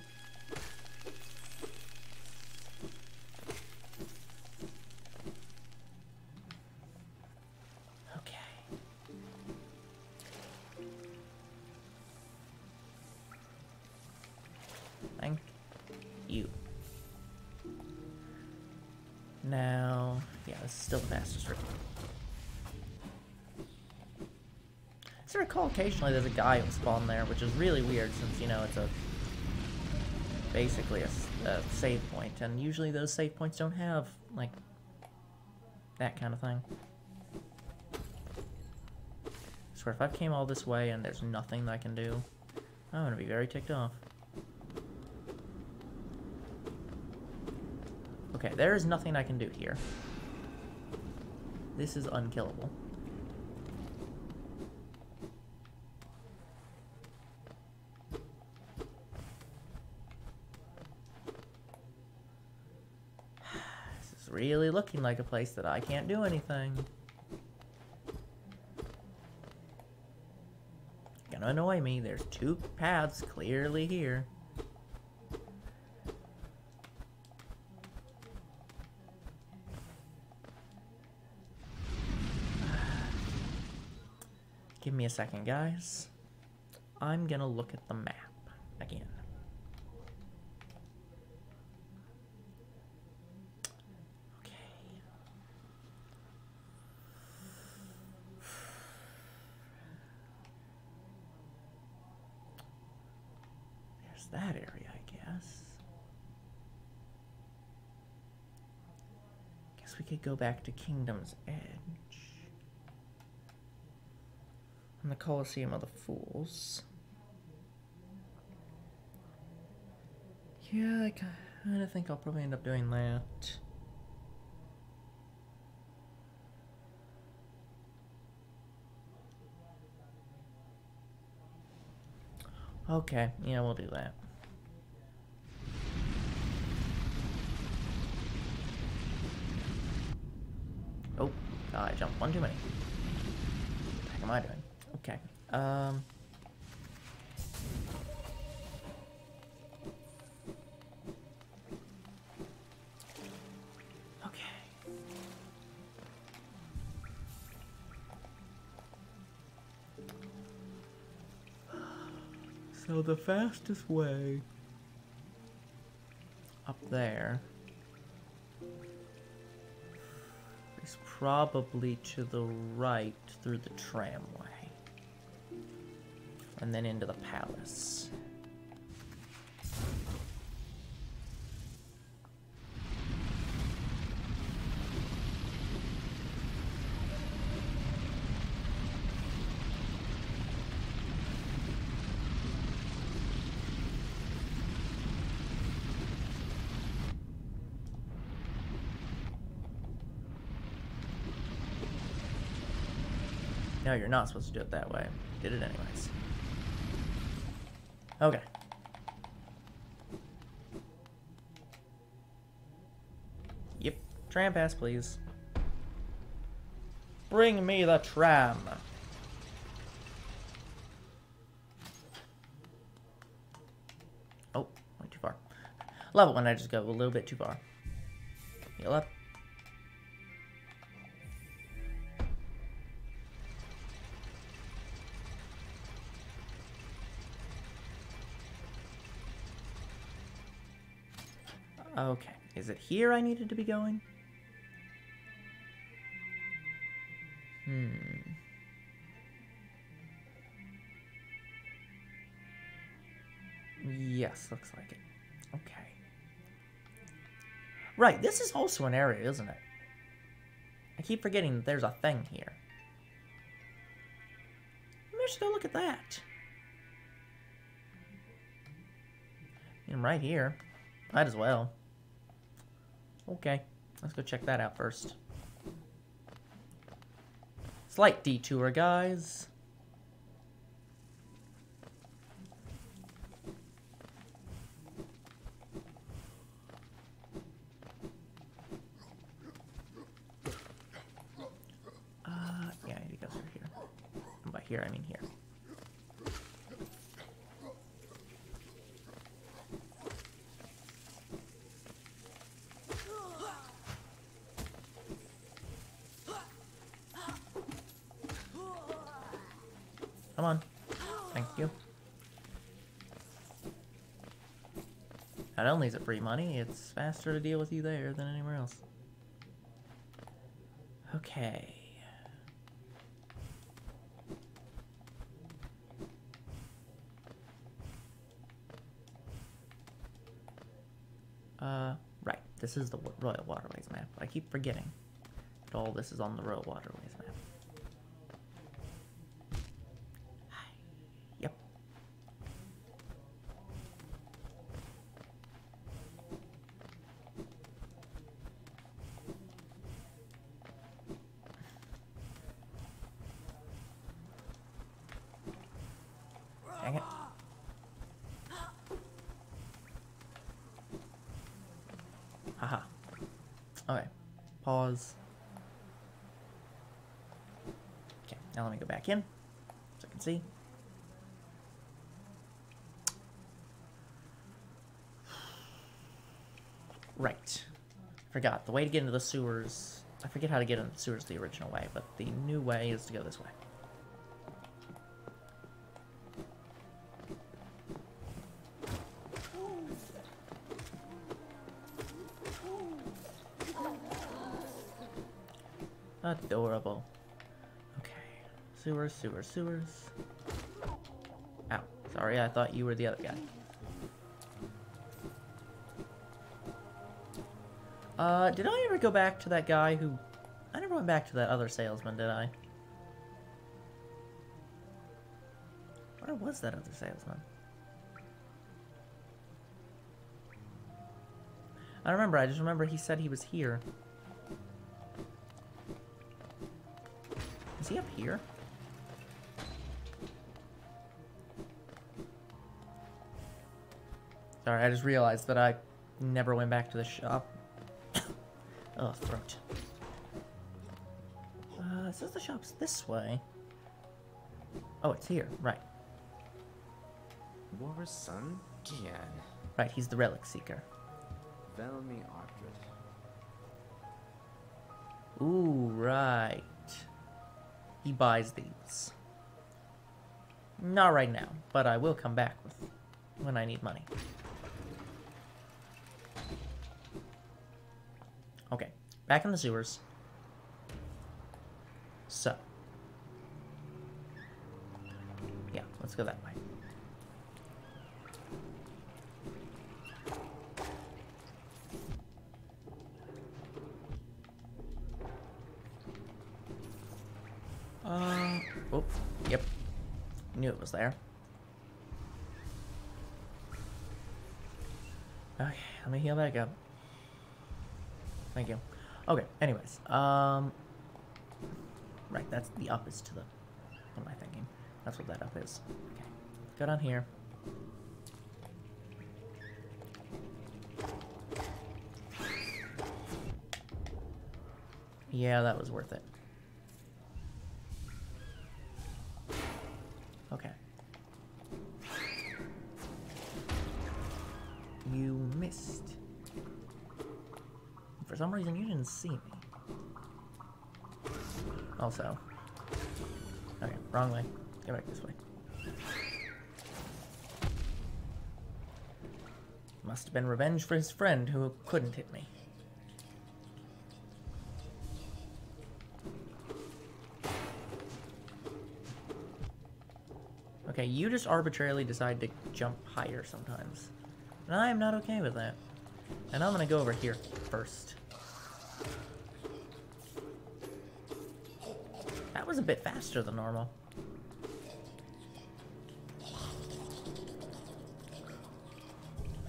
Occasionally there's a guy who spawn there, which is really weird since, you know, it's a basically a save point, and usually those save points don't have, like, that kind of thing. I swear, if I came all this way and there's nothing that I can do, I'm gonna be very ticked off. Okay, there is nothing I can do here. This is unkillable. Really looking like a place that I can't do anything. Gonna annoy me. There's two paths clearly here. Give me a second, guys. I'm gonna look at the map again. Okay. There's that area, I guess. Guess we could go back to Kingdom's Edge. And the Colosseum of the Fools. Yeah, like I kind of think I'll probably end up doing that. Okay, yeah, we'll do that. Oh, I jumped one too many. What the heck am I doing? Okay. Um. Okay. So the fastest way up there probably to the right through the tramway. And then into the palace. You're not supposed to do it that way. Did it anyways. Okay. Yep. Tram pass, please. Bring me the tram. Oh, went too far. Love it when I just go a little bit too far. Up. Is it here I needed to be going? Hmm. Yes, looks like it. Okay. Right, this is also an area, isn't it? I keep forgetting that there's a thing here. Should go look at that. I'm right here. Might as well. Okay, let's go check that out first. Slight detour, guys. Uh, yeah, I need to go through here. And by here, I mean here. Thank you. Not only is it free money, it's faster to deal with you there than anywhere else. Okay. Uh, right. This is the Royal Waterways map. I keep forgetting that all this is on the Royal Waterways in so I can see. Right. Forgot. The way to get into the sewers... I forget how to get into the sewers the original way, but the new way is to go this way. Sewers, sewers, sewers. Ow. Sorry, I thought you were the other guy. Uh, did I ever go back to that guy who... I never went back to that other salesman, did I? Where was that other salesman? I remember. I just remember he said he was here. Is he up here? I just realized that I never went back to the shop. oh, throat. Uh, it says the shop's this way. Oh, it's here. Right. War's son? Gian. Right, he's the relic seeker. Velmi Ardred. Ooh, right. He buys these. Not right now, but I will come back with when I need money. Back in the sewers. So. Yeah, let's go that way. Uh, oh, yep. Knew it was there. Okay, let me heal back up. Thank you. Okay, anyways, um, right, that's the up is to the, what am I thinking? That's what that up is. Okay, go down here. Yeah, that was worth it. For some reason, you didn't see me. Also. Okay, wrong way. Go back this way. Must have been revenge for his friend who couldn't hit me. Okay, you just arbitrarily decide to jump higher sometimes. And I am not okay with that. And I'm gonna go over here first. Was a bit faster than normal.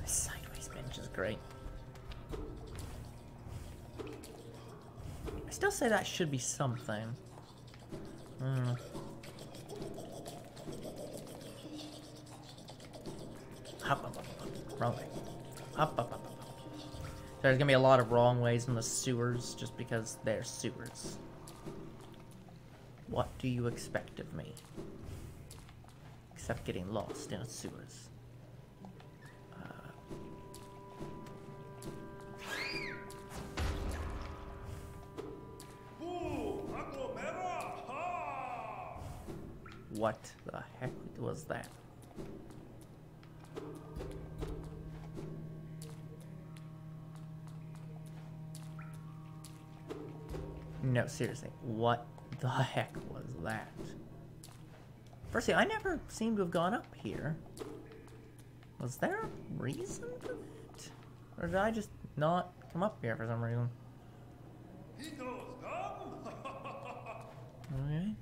This sideways bench is great. I still say that should be something. Hmm. Up. Wrong way. There's gonna be a lot of wrong ways in the sewers just because they're sewers. Do you expect of me? Except getting lost in a sewers. What the heck was that? No, seriously, what the heck was that? Firstly, I never seem to have gone up here. Was there a reason for that? Or did I just not come up here for some reason? Okay. I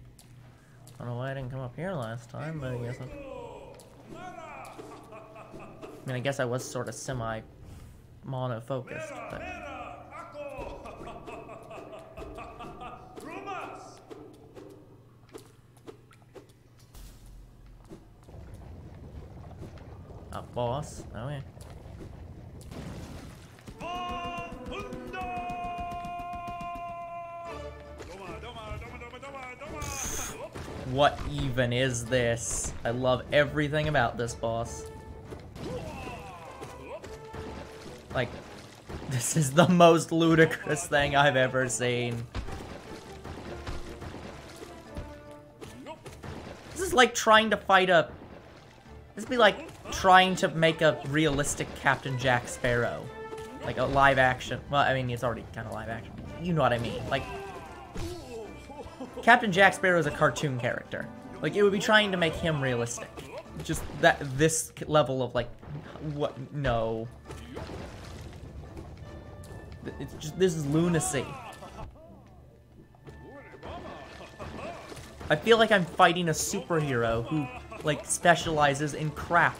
don't know why I didn't come up here last time, but I guess I'm... I mean, I guess I was sort of semi-mono-focused, but... boss? Oh yeah. What even is this? I love everything about this boss. Like, this is the most ludicrous thing I've ever seen. This is like trying to fight a... This would be like trying to make a realistic Captain Jack Sparrow. Like a live action. Well, I mean, it's already kind of live action. You know what I mean. Like, Captain Jack Sparrow is a cartoon character. Like, it would be trying to make him realistic. Just that, this level of, like, what, no. It's just, this is lunacy. I feel like I'm fighting a superhero who like specializes in crap.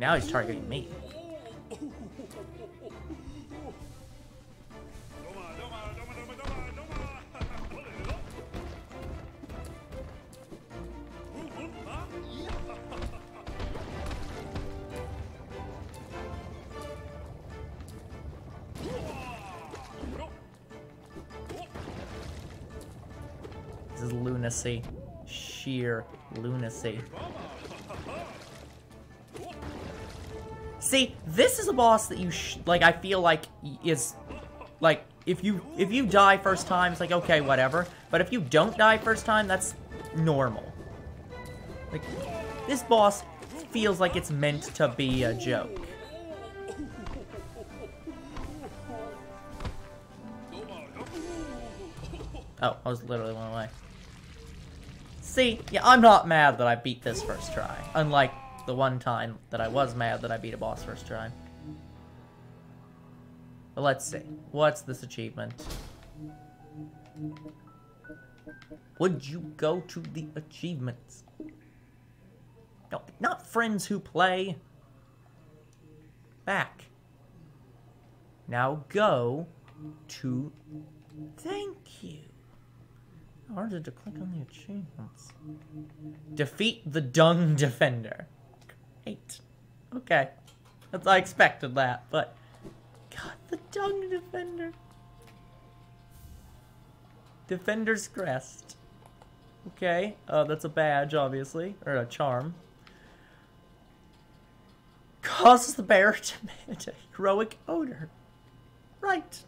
Now he's targeting me. This is lunacy. Sheer lunacy. See, this is a boss that you like. I feel like is like if you if you die first time, it's like okay, whatever. But if you don't die first time, that's normal. Like this boss feels like it's meant to be a joke. Oh, I was literally one away. See, yeah, I'm not mad that I beat this first try. Unlike the one time that I was mad that I beat a boss first try. But let's see. What's this achievement? Would you go to the achievements? No, not friends who play. Back. Now go to thank you. Harder to click on the achievements. Defeat the Dung Defender. Great. Okay. That's, I expected that, but... God, the Dung Defender. Defender's Crest. Okay, uh, that's a badge, obviously, or a charm. Causes the bearer to emit a heroic odor. Right.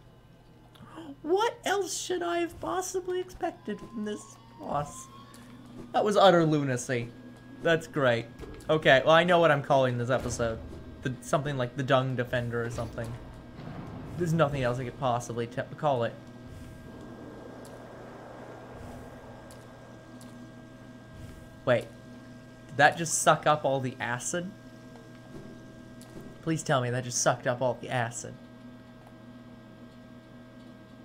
What else should I have possibly expected from this boss? That was utter lunacy. That's great. Okay, well I know what I'm calling this episode. The, something like the Dung Defender or something. There's nothing else I could possibly call it. Wait. Did that just suck up all the acid? Please tell me that just sucked up all the acid.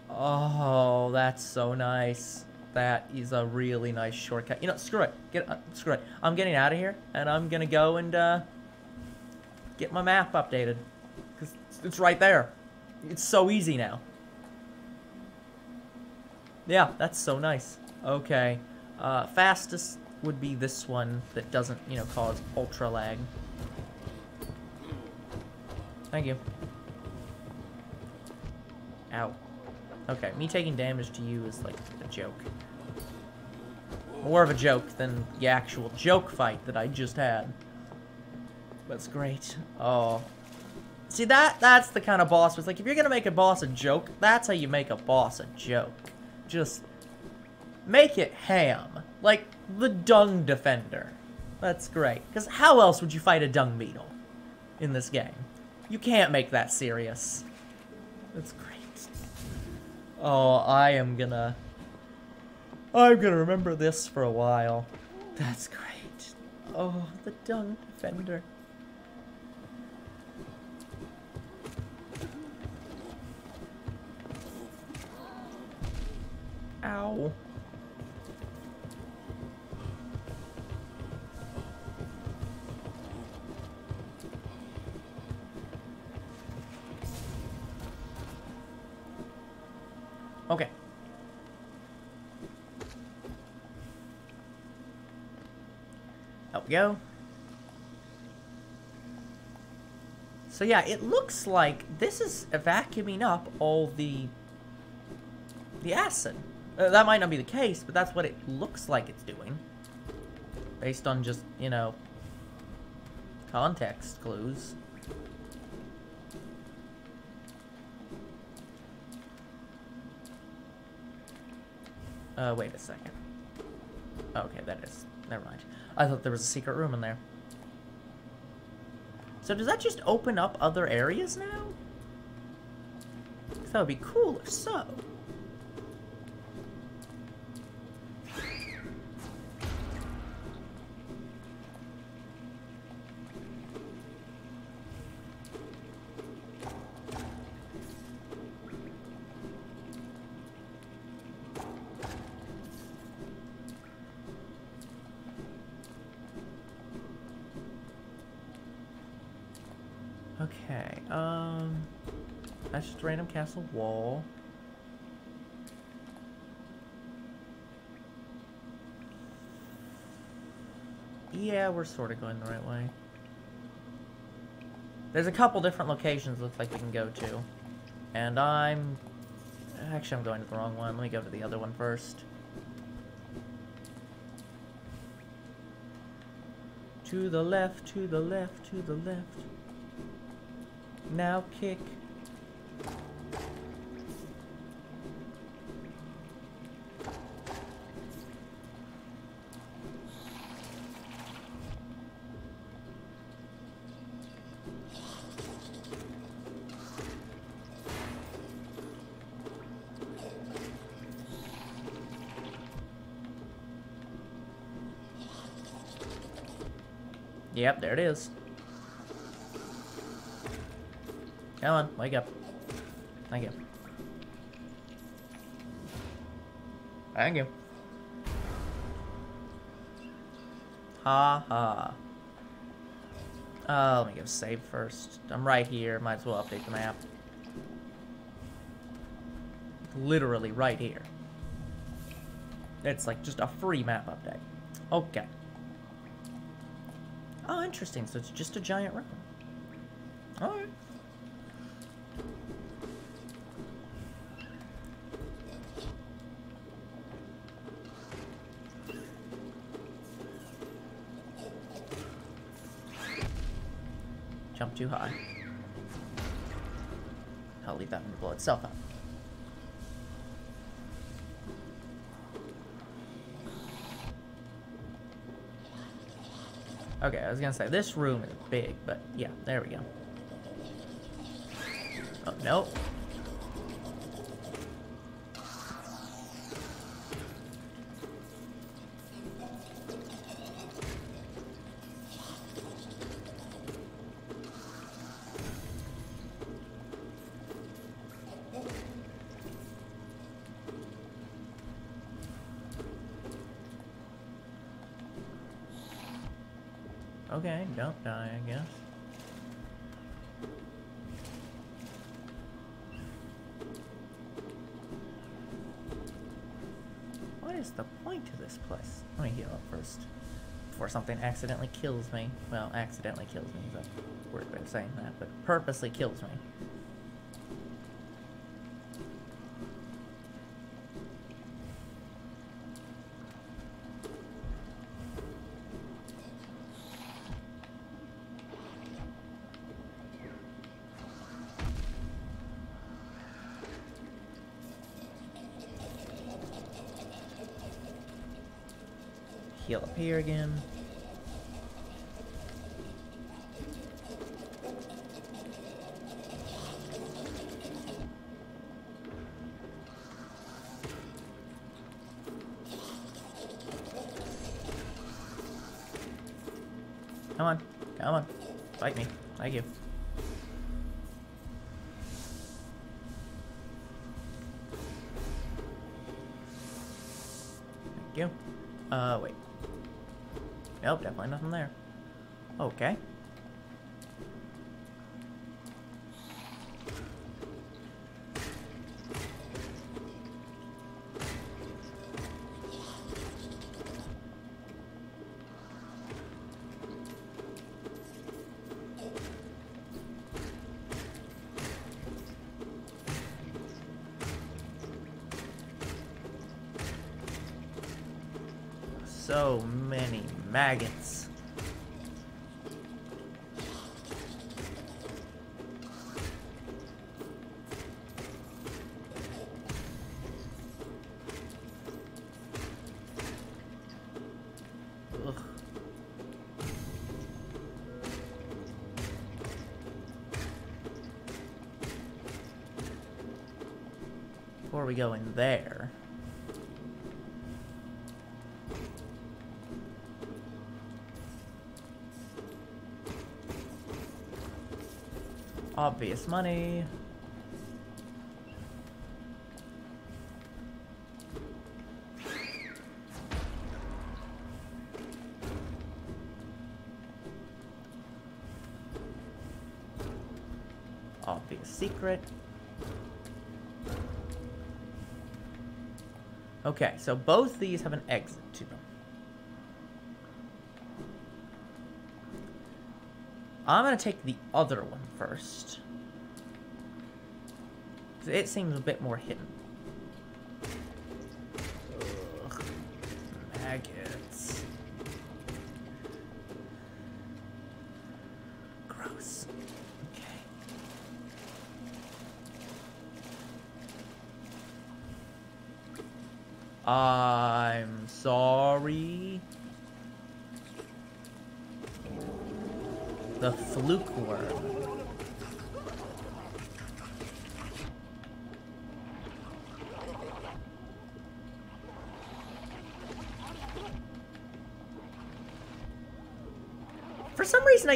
Oh, that's so nice. That is a really nice shortcut. You know, screw it. Get uh, screw it. I'm getting out of here, and I'm gonna go and uh, get my map updated, cause it's right there. It's so easy now. Yeah, that's so nice. Okay, uh, fastest would be this one that doesn't, you know, cause ultra lag. Thank you. Ow. Okay, me taking damage to you is like a joke. More of a joke than the actual joke fight that I just had. That's great. Oh. See, that that's the kind of boss was like, if you're gonna make a boss a joke, that's how you make a boss a joke. Just make it ham. Like the Dung Defender. That's great. Because how else would you fight a Dung Beetle in this game? You can't make that serious. That's great. Oh, I am gonna... I'm gonna remember this for a while. That's great. Oh, the Dung Defender. Ow. Okay. There we go. So yeah, it looks like this is vacuuming up all the the acid. Uh, that might not be the case, but that's what it looks like it's doing. Based on just, you know, context clues. Uh, wait a second. Okay, that is. Never mind. I thought there was a secret room in there. So does that just open up other areas now? that would be cool if so. Castle wall. Yeah, we're sort of going the right way. There's a couple different locations looks like we can go to. And I'm... Actually, I'm going to the wrong one. Let me go to the other one first. To the left, to the left, to the left. Now kick. Yep, there it is. Come on, wake up. Thank you. Thank you. Ha ha. Oh, let me go save first. I'm right here. Might as well update the map. Literally right here. It's like just a free map update. Okay. Interesting. So it's just a giant room. Okay, I was gonna say, this room is big, but yeah, there we go. Oh, nope. Don't die, I guess. What is the point of this place? Let me heal up first. Before something accidentally kills me. Well, accidentally kills me is a weird way of saying that, but purposely kills me. Heal up here again. Okay. We go in there. Obvious money. Okay, so both these have an exit to them. I'm gonna take the other one first. It seems a bit more hidden.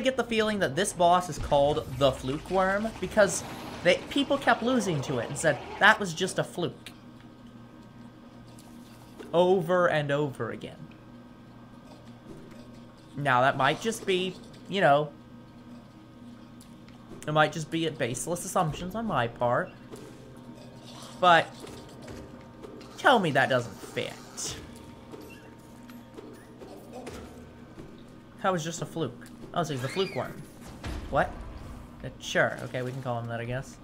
Get the feeling that this boss is called the fluke worm because they, people kept losing to it and said that was just a fluke. Over and over again. Now, that might just be, you know, it might just be a baseless assumptions on my part. But, tell me that doesn't fit. That was just a fluke. Oh, so he's the fluke worm. What? Uh, sure, okay, we can call him that, I guess.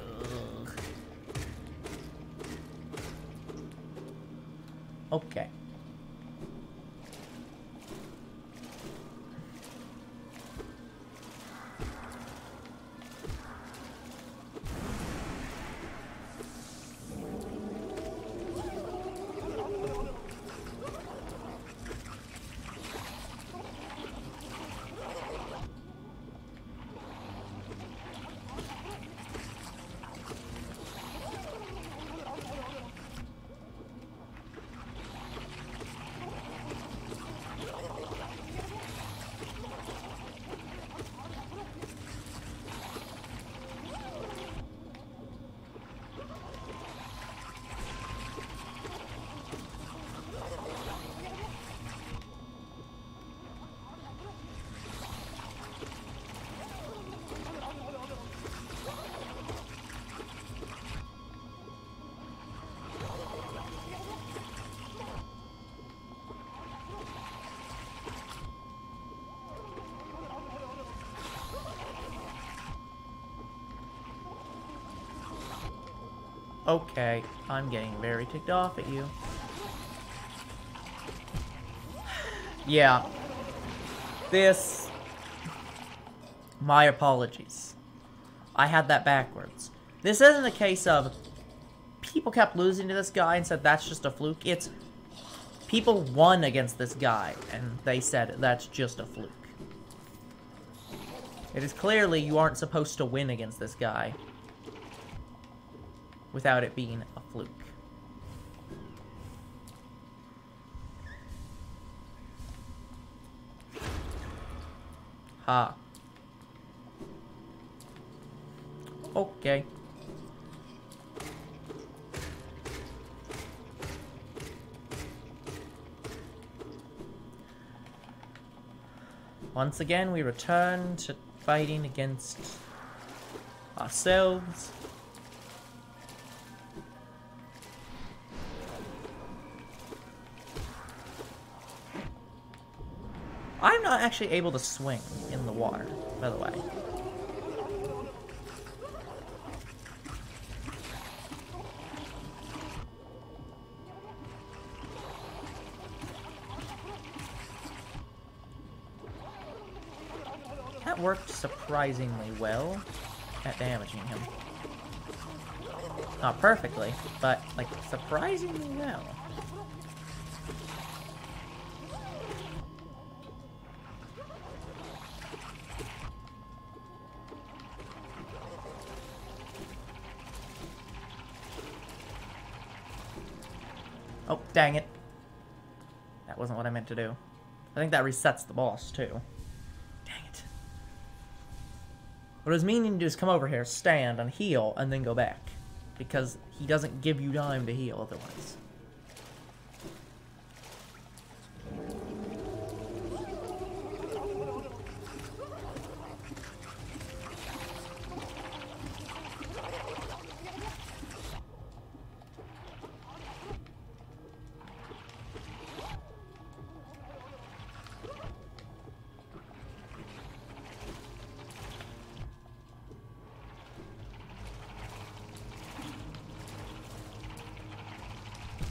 Ugh. Okay. Okay, I'm getting very ticked off at you. yeah. This... My apologies. I had that backwards. This isn't a case of people kept losing to this guy and said that's just a fluke. It's people won against this guy and they said that's just a fluke. It is clearly you aren't supposed to win against this guy without it being a fluke. Ha. Okay. Once again, we return to fighting against ourselves. Actually able to swing in the water, by the way. That worked surprisingly well at damaging him. Not perfectly, but, like, surprisingly well. Dang it. That wasn't what I meant to do. I think that resets the boss, too. Dang it. What I was meaning to do is come over here, stand, and heal, and then go back. because he doesn't give you time to heal otherwise.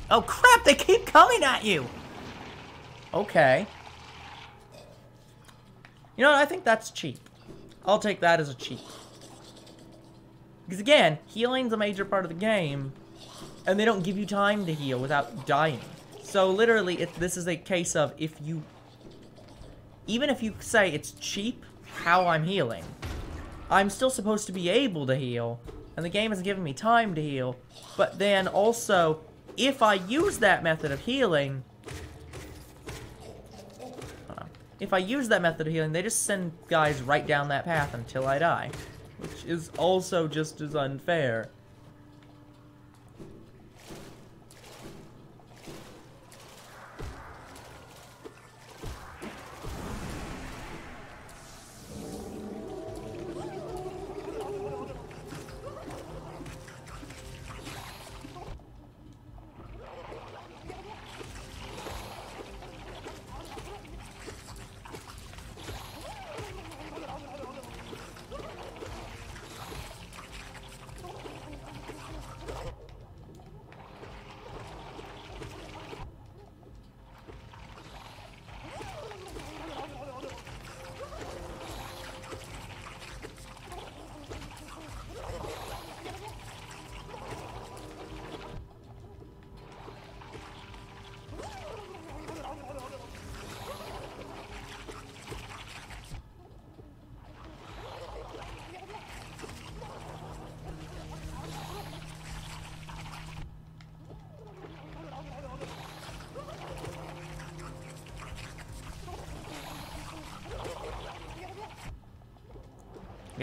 Oh crap, they keep coming at you! Okay. You know what, I think that's cheap. I'll take that as a cheap. Because again, healing's a major part of the game, and they don't give you time to heal without dying. So literally, it, this is a case of if you... Even if you say it's cheap how I'm healing, I'm still supposed to be able to heal, and the game is giving me time to heal, but then also, if I use that method of healing, if I use that method of healing, they just send guys right down that path until I die, which is also just as unfair.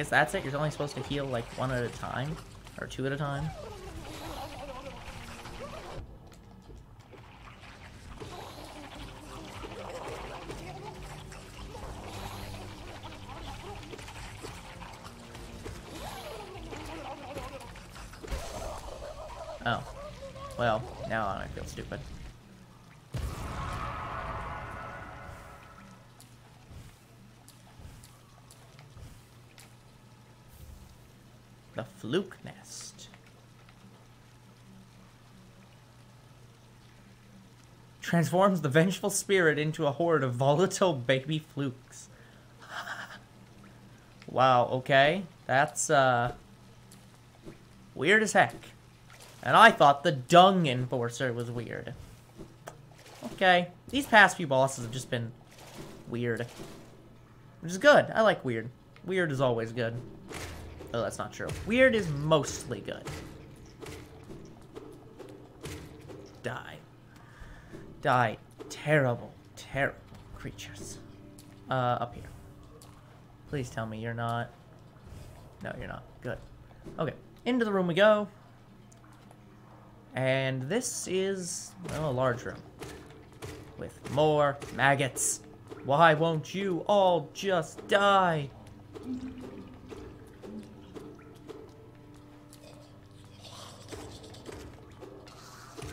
Guess that's it? You're only supposed to heal like one at a time? Or two at a time? Oh. Well, now I feel stupid. The Fluke Nest. Transforms the vengeful spirit into a horde of volatile baby flukes. wow, okay. That's, uh... Weird as heck. And I thought the Dung Enforcer was weird. Okay. These past few bosses have just been weird. Which is good. I like weird. Weird is always good. Oh, that's not true. Weird is mostly good. Die. Terrible, terrible creatures. Uh, up here. Please tell me you're not... No, you're not. Good. Okay. Into the room we go. And this is, well, a large room. With more maggots. Why won't you all just die?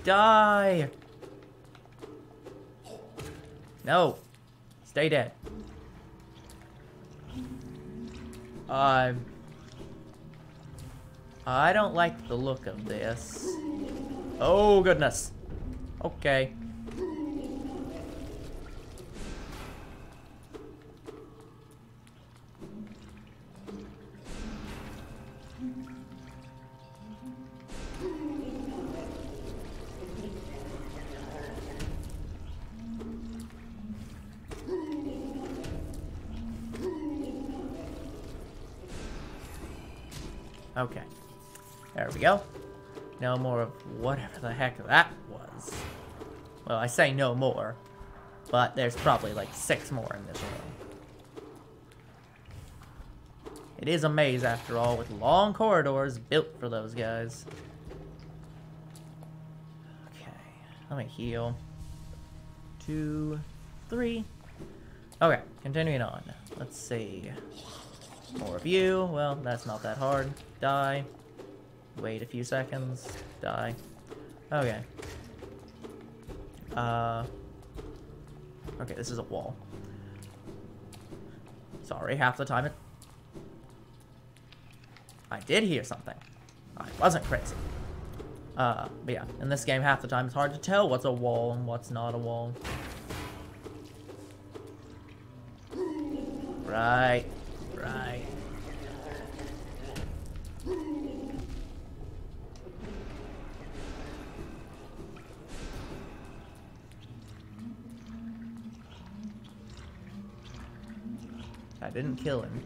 Die! No. Stay dead. Um... I don't like the look of this. Oh, goodness. Okay. whatever the heck that was. Well, I say no more, but there's probably like six more in this room. It is a maze after all, with long corridors built for those guys. Okay, let me heal. Two, three. Okay, continuing on. Let's see. More of you. Well, that's not that hard. Die. Wait a few seconds. Die. Okay. Uh. Okay, this is a wall. Sorry, half the time it... I did hear something. I wasn't crazy. Uh, but yeah, in this game, half the time it's hard to tell what's a wall and what's not a wall. Right, right. I didn't kill him.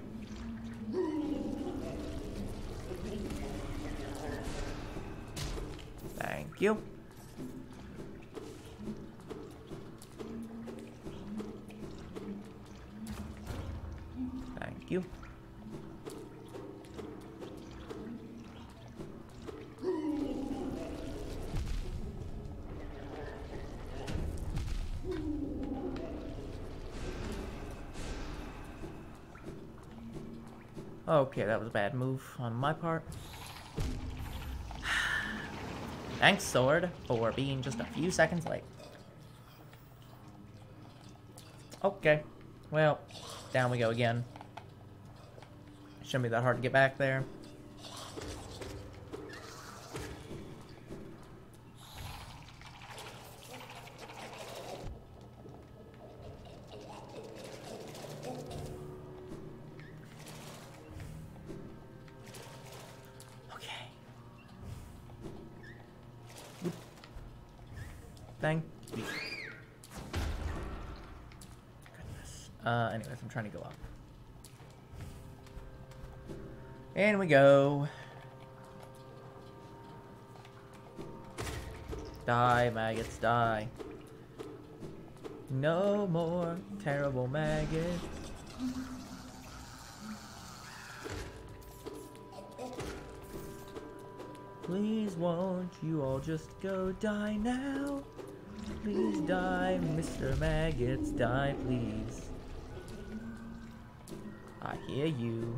Thank you. Okay, that was a bad move on my part. Thanks, Sword, for being just a few seconds late. Okay. Well, down we go again. Shouldn't be that hard to get back there. We go. Die, maggots, die. No more terrible maggots. Please won't you all just go die now? Please die, Mr. Maggots, die please. I hear you.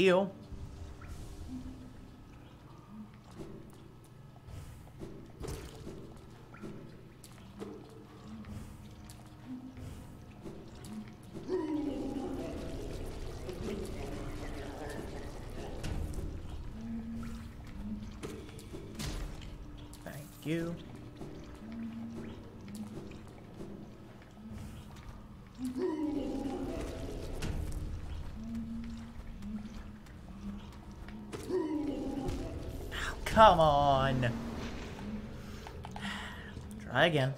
Heal. Come on. Try again.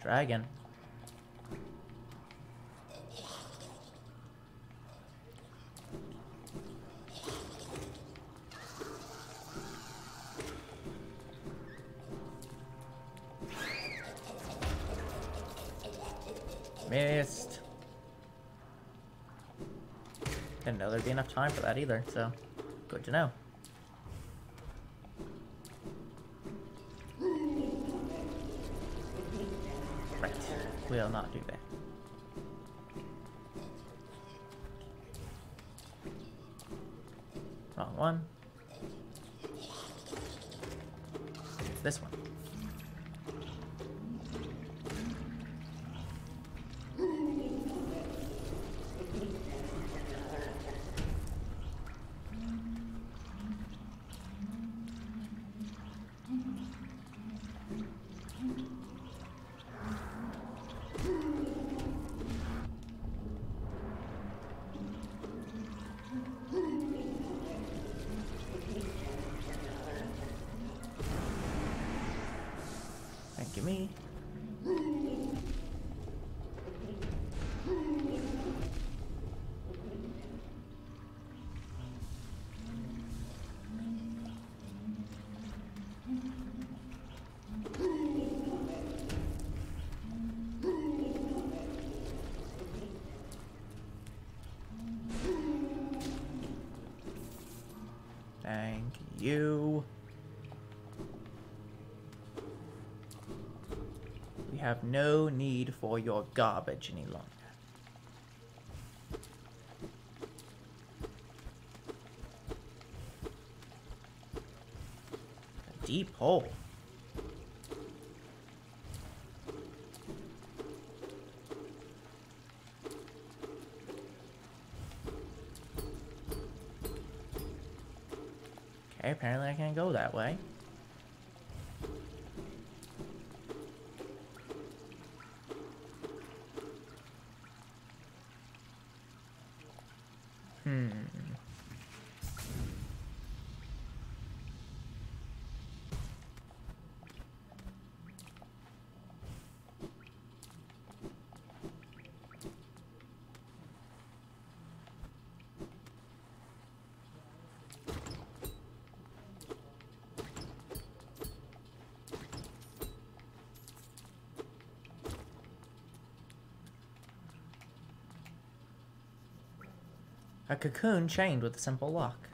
Try again. Missed. Didn't know there'd be enough time for that either, so good to know. Right, we'll not do that. You. We have no need for your garbage any longer. A deep hole. That way. Hmm. A cocoon chained with a simple lock.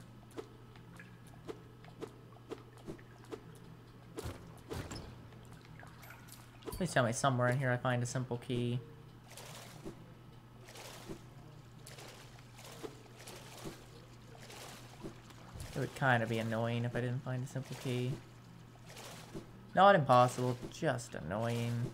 Please tell me somewhere in here I find a simple key. It would kind of be annoying if I didn't find a simple key. Not impossible, just annoying.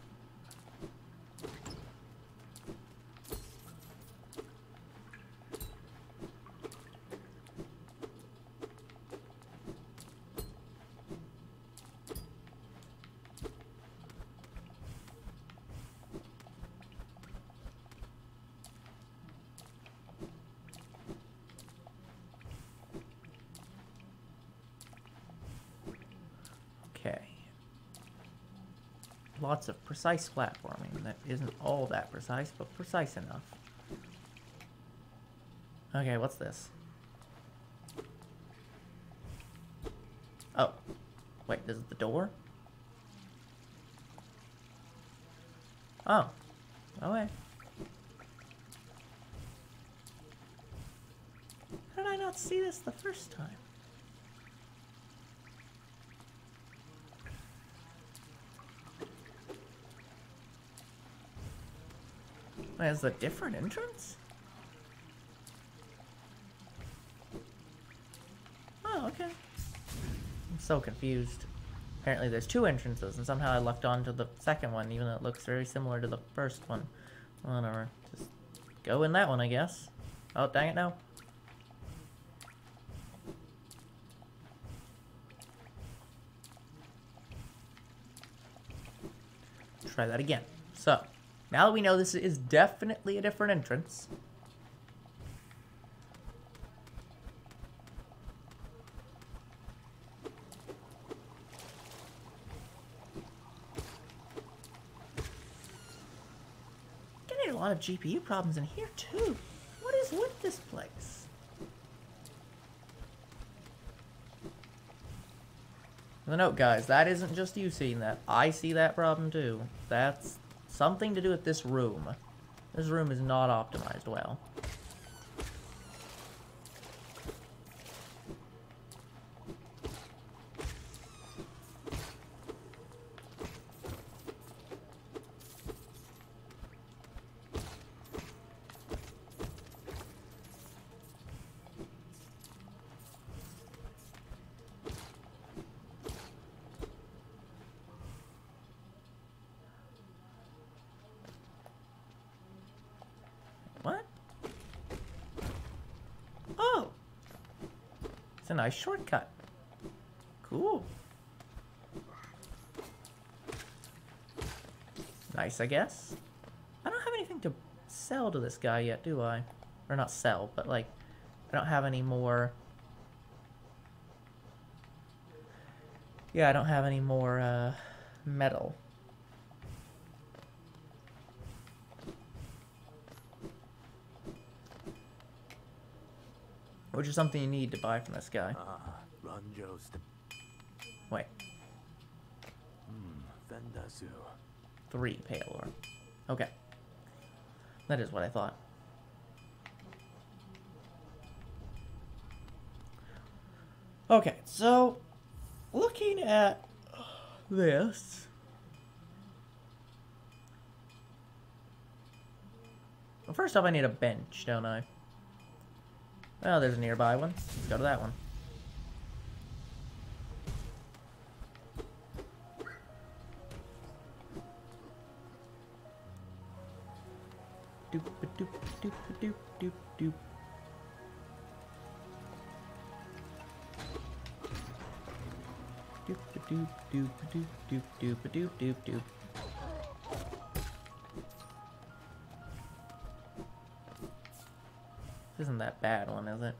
Okay. Lots of precise platforming that isn't all that precise, but precise enough. Okay, what's this? Oh. Wait, this is the door? Oh. Okay. How did I not see this the first time? Is a different entrance? Oh, okay. I'm so confused. Apparently there's two entrances, and somehow I lucked onto the second one, even though it looks very similar to the first one. Whatever. Just go in that one, I guess. Oh, dang it, no. Try that again. So, now that we know this is definitely a different entrance. Getting a lot of GPU problems in here too. What is with this place? The note, guys, that isn't just you seeing that. I see that problem too. That's something to do with this room. This room is not optimized well. It's a nice shortcut. Cool. Nice, I guess. I don't have anything to sell to this guy yet, do I? Or not sell, but like, I don't have any more... Yeah, I don't have any more, uh, metal. Which is something you need to buy from this guy. Ah, Wait, Vendasu. three pale ore. Okay. That is what I thought. Okay, so looking at this. Well, first off, I need a bench, don't I? Oh, there's a nearby one. Let's go to that one. Doop doop doop doop doop doop. Doop doop doop doop doop doop doop doop isn't that bad one, is it?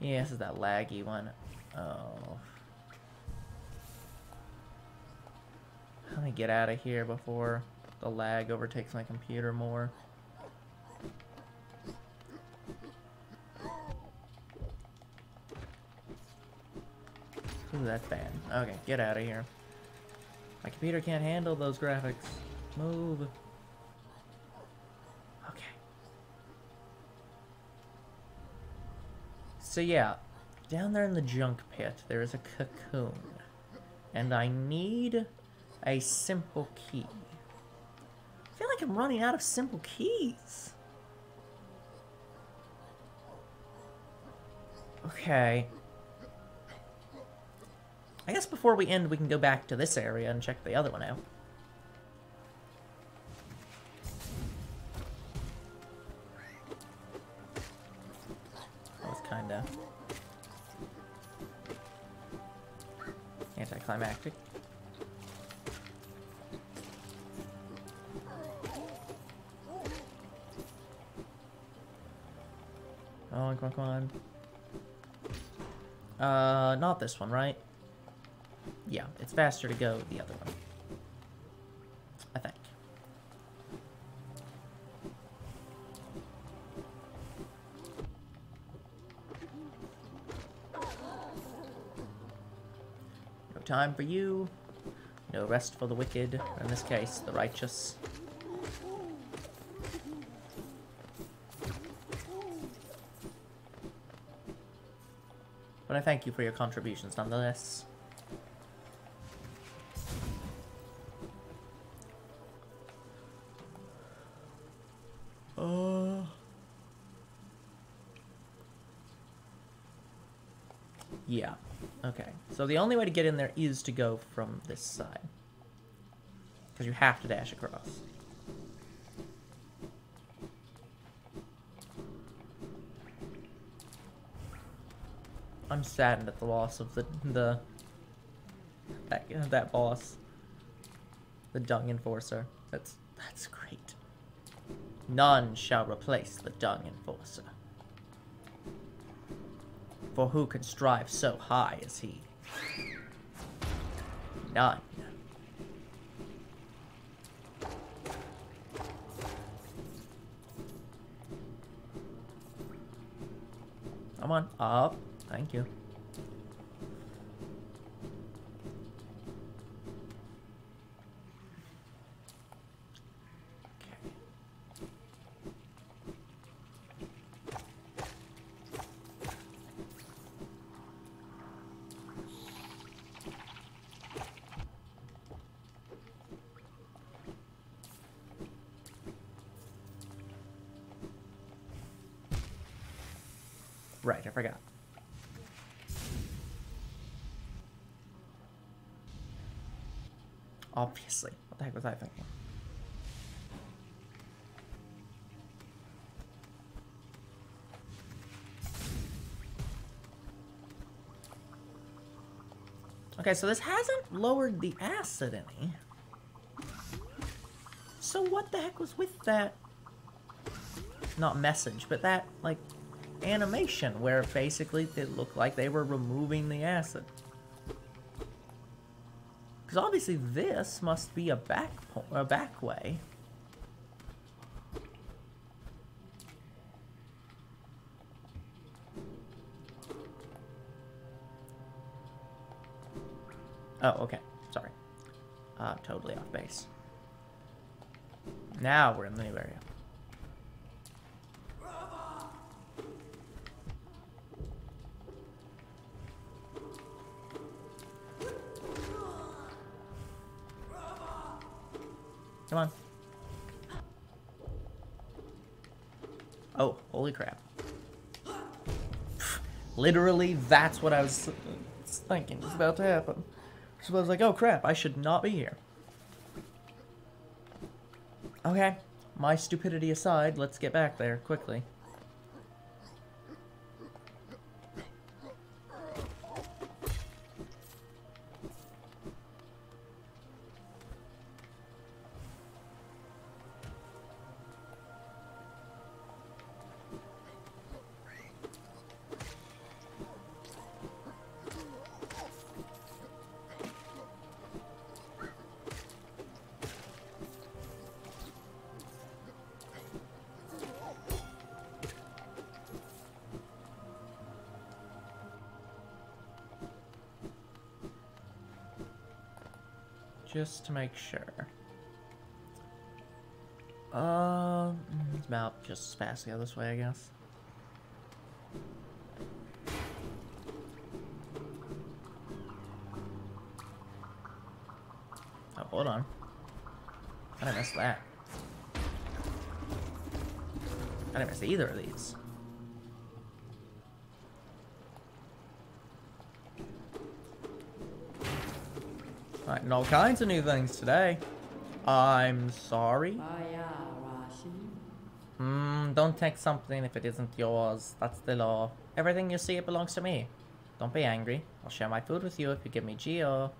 Yeah, this is that laggy one. Oh. Let me get out of here before the lag overtakes my computer more. Ooh, that's bad. Okay, get out of here. My computer can't handle those graphics. Move. So yeah, down there in the junk pit, there is a cocoon. And I need a simple key. I feel like I'm running out of simple keys. Okay. I guess before we end, we can go back to this area and check the other one out. Anticlimactic. Come on, come on, come on. Uh, not this one, right? Yeah, it's faster to go the other one. Time for you. No rest for the wicked, or in this case, the righteous. But I thank you for your contributions nonetheless. Okay. So the only way to get in there is to go from this side. Because you have to dash across. I'm saddened at the loss of the the that that boss, the Dung Enforcer. That's that's great. None shall replace the Dung Enforcer. For who can strive so high as he? None. Come on, up. Thank you. Obviously. What the heck was I thinking? Okay, so this hasn't lowered the acid any. So what the heck was with that? Not message, but that, like, animation where basically it looked like they were removing the acid. Because obviously this must be a back, a back way. Oh, okay. Sorry. Uh, totally off base. Now we're in the new area. Holy crap. Literally, that's what I was thinking was about to happen. So I was like, oh crap, I should not be here. Okay, my stupidity aside, let's get back there quickly. Just to make sure. Um, it's about just as fast the other way, I guess. Oh, hold on. I didn't miss that. I didn't miss either of these. Finding all kinds of new things today. I'm sorry. Hmm, don't take something if it isn't yours. That's the law. Everything you see, it belongs to me. Don't be angry. I'll share my food with you if you give me Geo.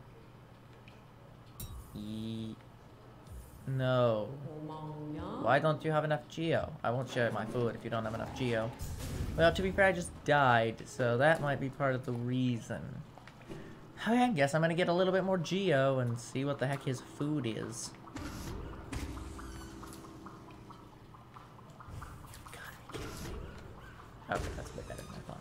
Ye no. Why don't you have enough Geo? I won't share my food if you don't have enough Geo. Well, to be fair, I just died, so that might be part of the reason. Oh, okay, I guess I'm gonna get a little bit more Geo and see what the heck his food is. Okay, that's a bit better than I thought.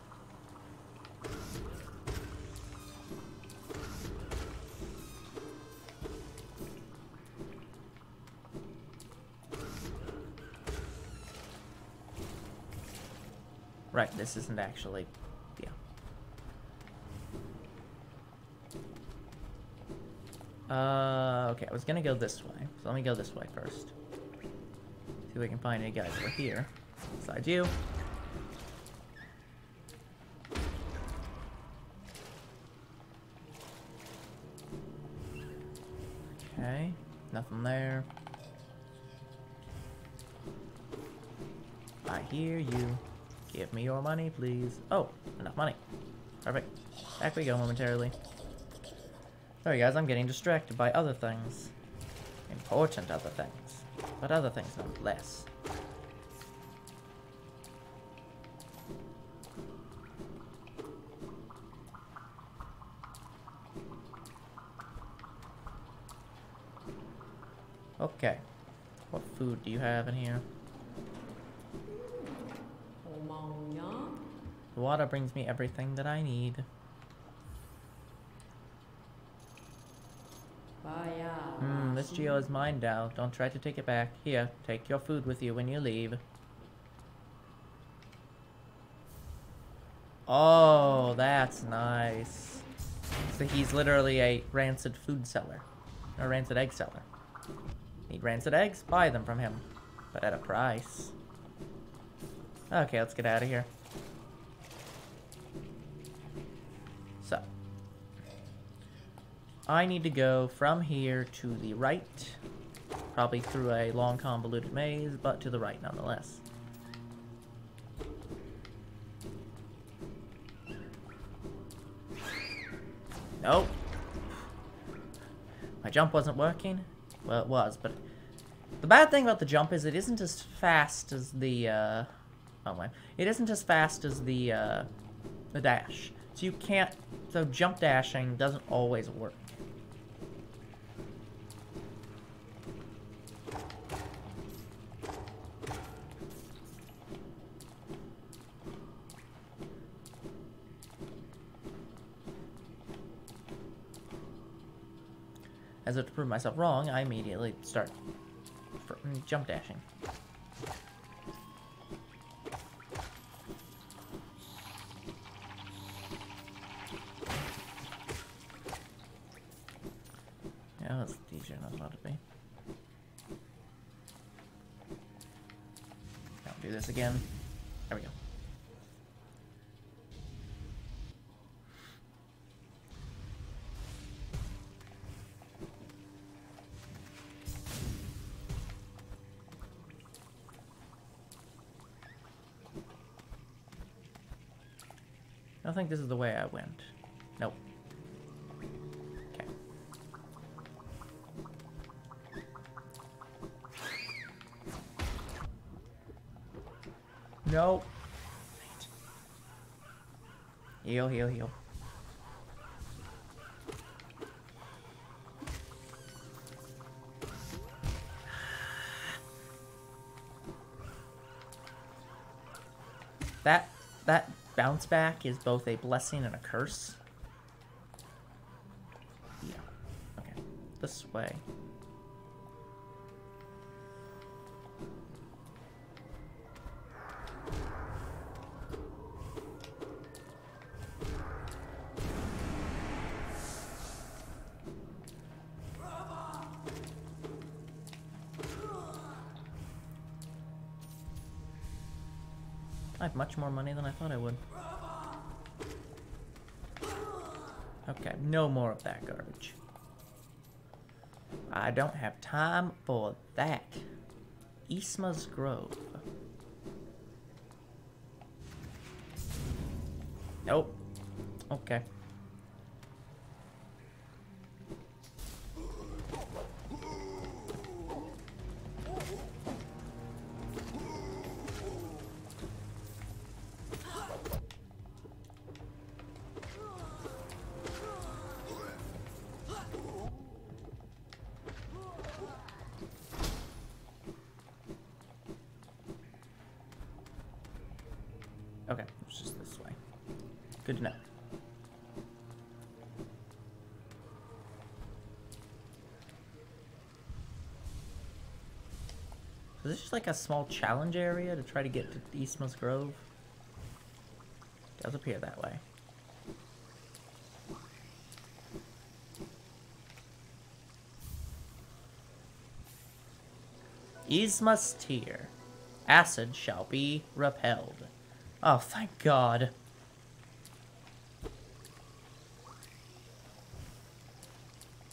Right, this isn't actually... Yeah. Uh, okay, I was gonna go this way. So let me go this way first. See if we can find any guys over here. Besides you. Okay, nothing there. I hear you. Give me your money, please. Oh, enough money. Perfect. Back we go momentarily. Sorry guys, I'm getting distracted by other things. Important other things. But other things nonetheless. Okay. What food do you have in here? The water brings me everything that I need. Hmm, this geo is mine now. Don't try to take it back. Here, take your food with you when you leave. Oh, that's nice. So he's literally a rancid food seller. A rancid egg seller. Need rancid eggs? Buy them from him. But at a price. Okay, let's get out of here. I need to go from here to the right. Probably through a long convoluted maze, but to the right nonetheless. Nope. My jump wasn't working? Well, it was, but the bad thing about the jump is it isn't as fast as the, uh, oh my, it isn't as fast as the, uh, the dash. So you can't, so jump dashing doesn't always work. As if to prove myself wrong, I immediately start mm, jump dashing. Yeah, that's easier than I thought it'd be. I'll do this again. Think this is the way I went. Nope. Okay. Nope. Heal, heal, heal. Bounce back is both a blessing and a curse. Yeah. Okay. This way. Much more money than I thought I would. Okay, no more of that garbage. I don't have time for that. Isma's Grove. Just like a small challenge area to try to get to Isma's Grove? It Does appear that way. Isma's Tear. Acid shall be repelled. Oh, thank God.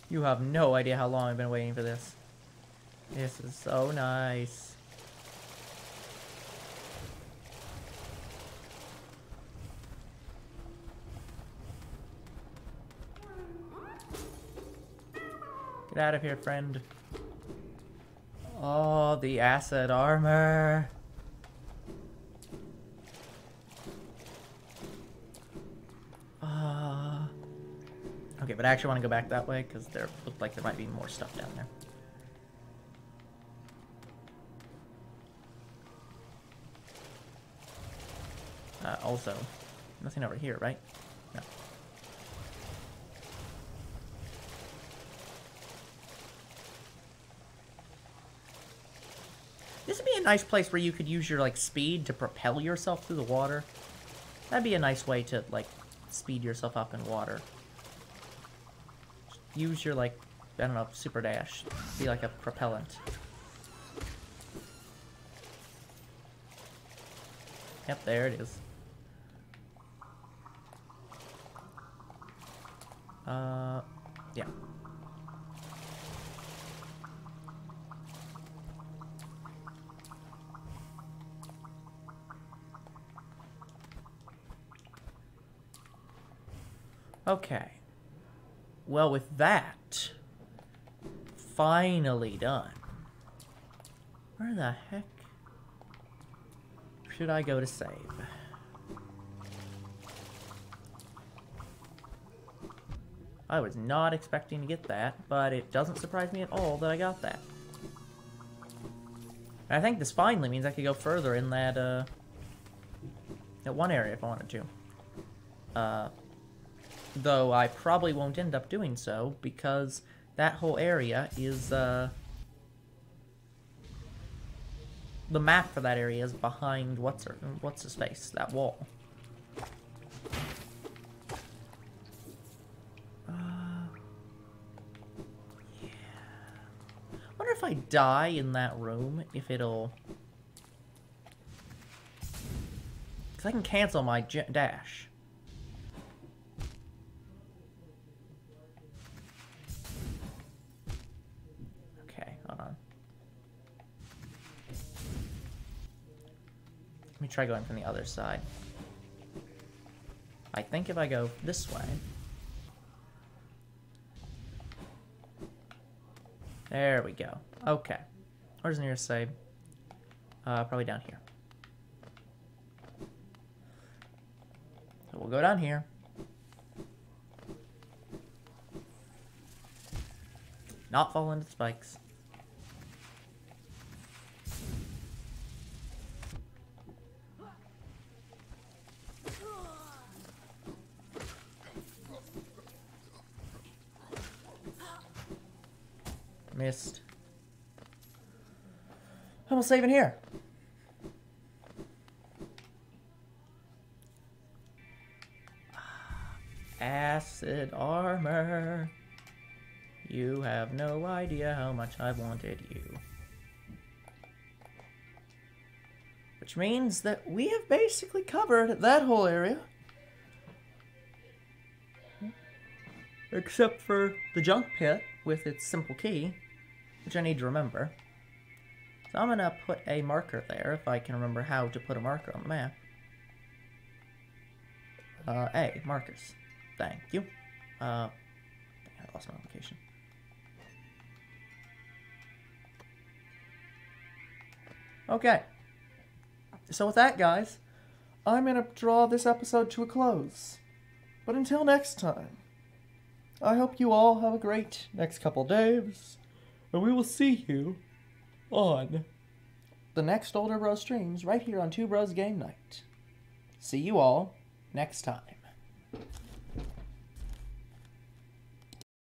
You have no idea how long I've been waiting for this. This is so nice. Get out of here, friend. Oh, the acid armor. Uh, okay, but I actually want to go back that way because there looked like there might be more stuff down there. Uh, also, nothing over here, right? This would be a nice place where you could use your like speed to propel yourself through the water. That'd be a nice way to like speed yourself up in water. Use your like I don't know super dash. Be like a propellant. Yep, there it is. Uh, yeah. Okay. Well, with that, finally done. Where the heck should I go to save? I was not expecting to get that, but it doesn't surprise me at all that I got that. And I think this finally means I could go further in that, uh, that one area if I wanted to. Uh, though I probably won't end up doing so because that whole area is, uh, the map for that area is behind what's her, what's his face, that wall. Uh, yeah. Wonder if I die in that room, if it'll. Because I can cancel my dash. Me try going from the other side. I think if I go this way... There we go. Okay. Where's the nearest save? Uh, probably down here. So we'll go down here. Not fall into the spikes. Missed. Save in here. Acid armor. You have no idea how much I wanted you. Which means that we have basically covered that whole area. Except for the junk pit with its simple key, which I need to remember. So I'm gonna put a marker there if I can remember how to put a marker on the map. Uh, A, markers. Thank you. Uh, I lost my location. Okay. So with that, guys, I'm gonna draw this episode to a close. But until next time, I hope you all have a great next couple days, and we will see you on the next Older Bros streams right here on Two Bros Game Night. See you all next time.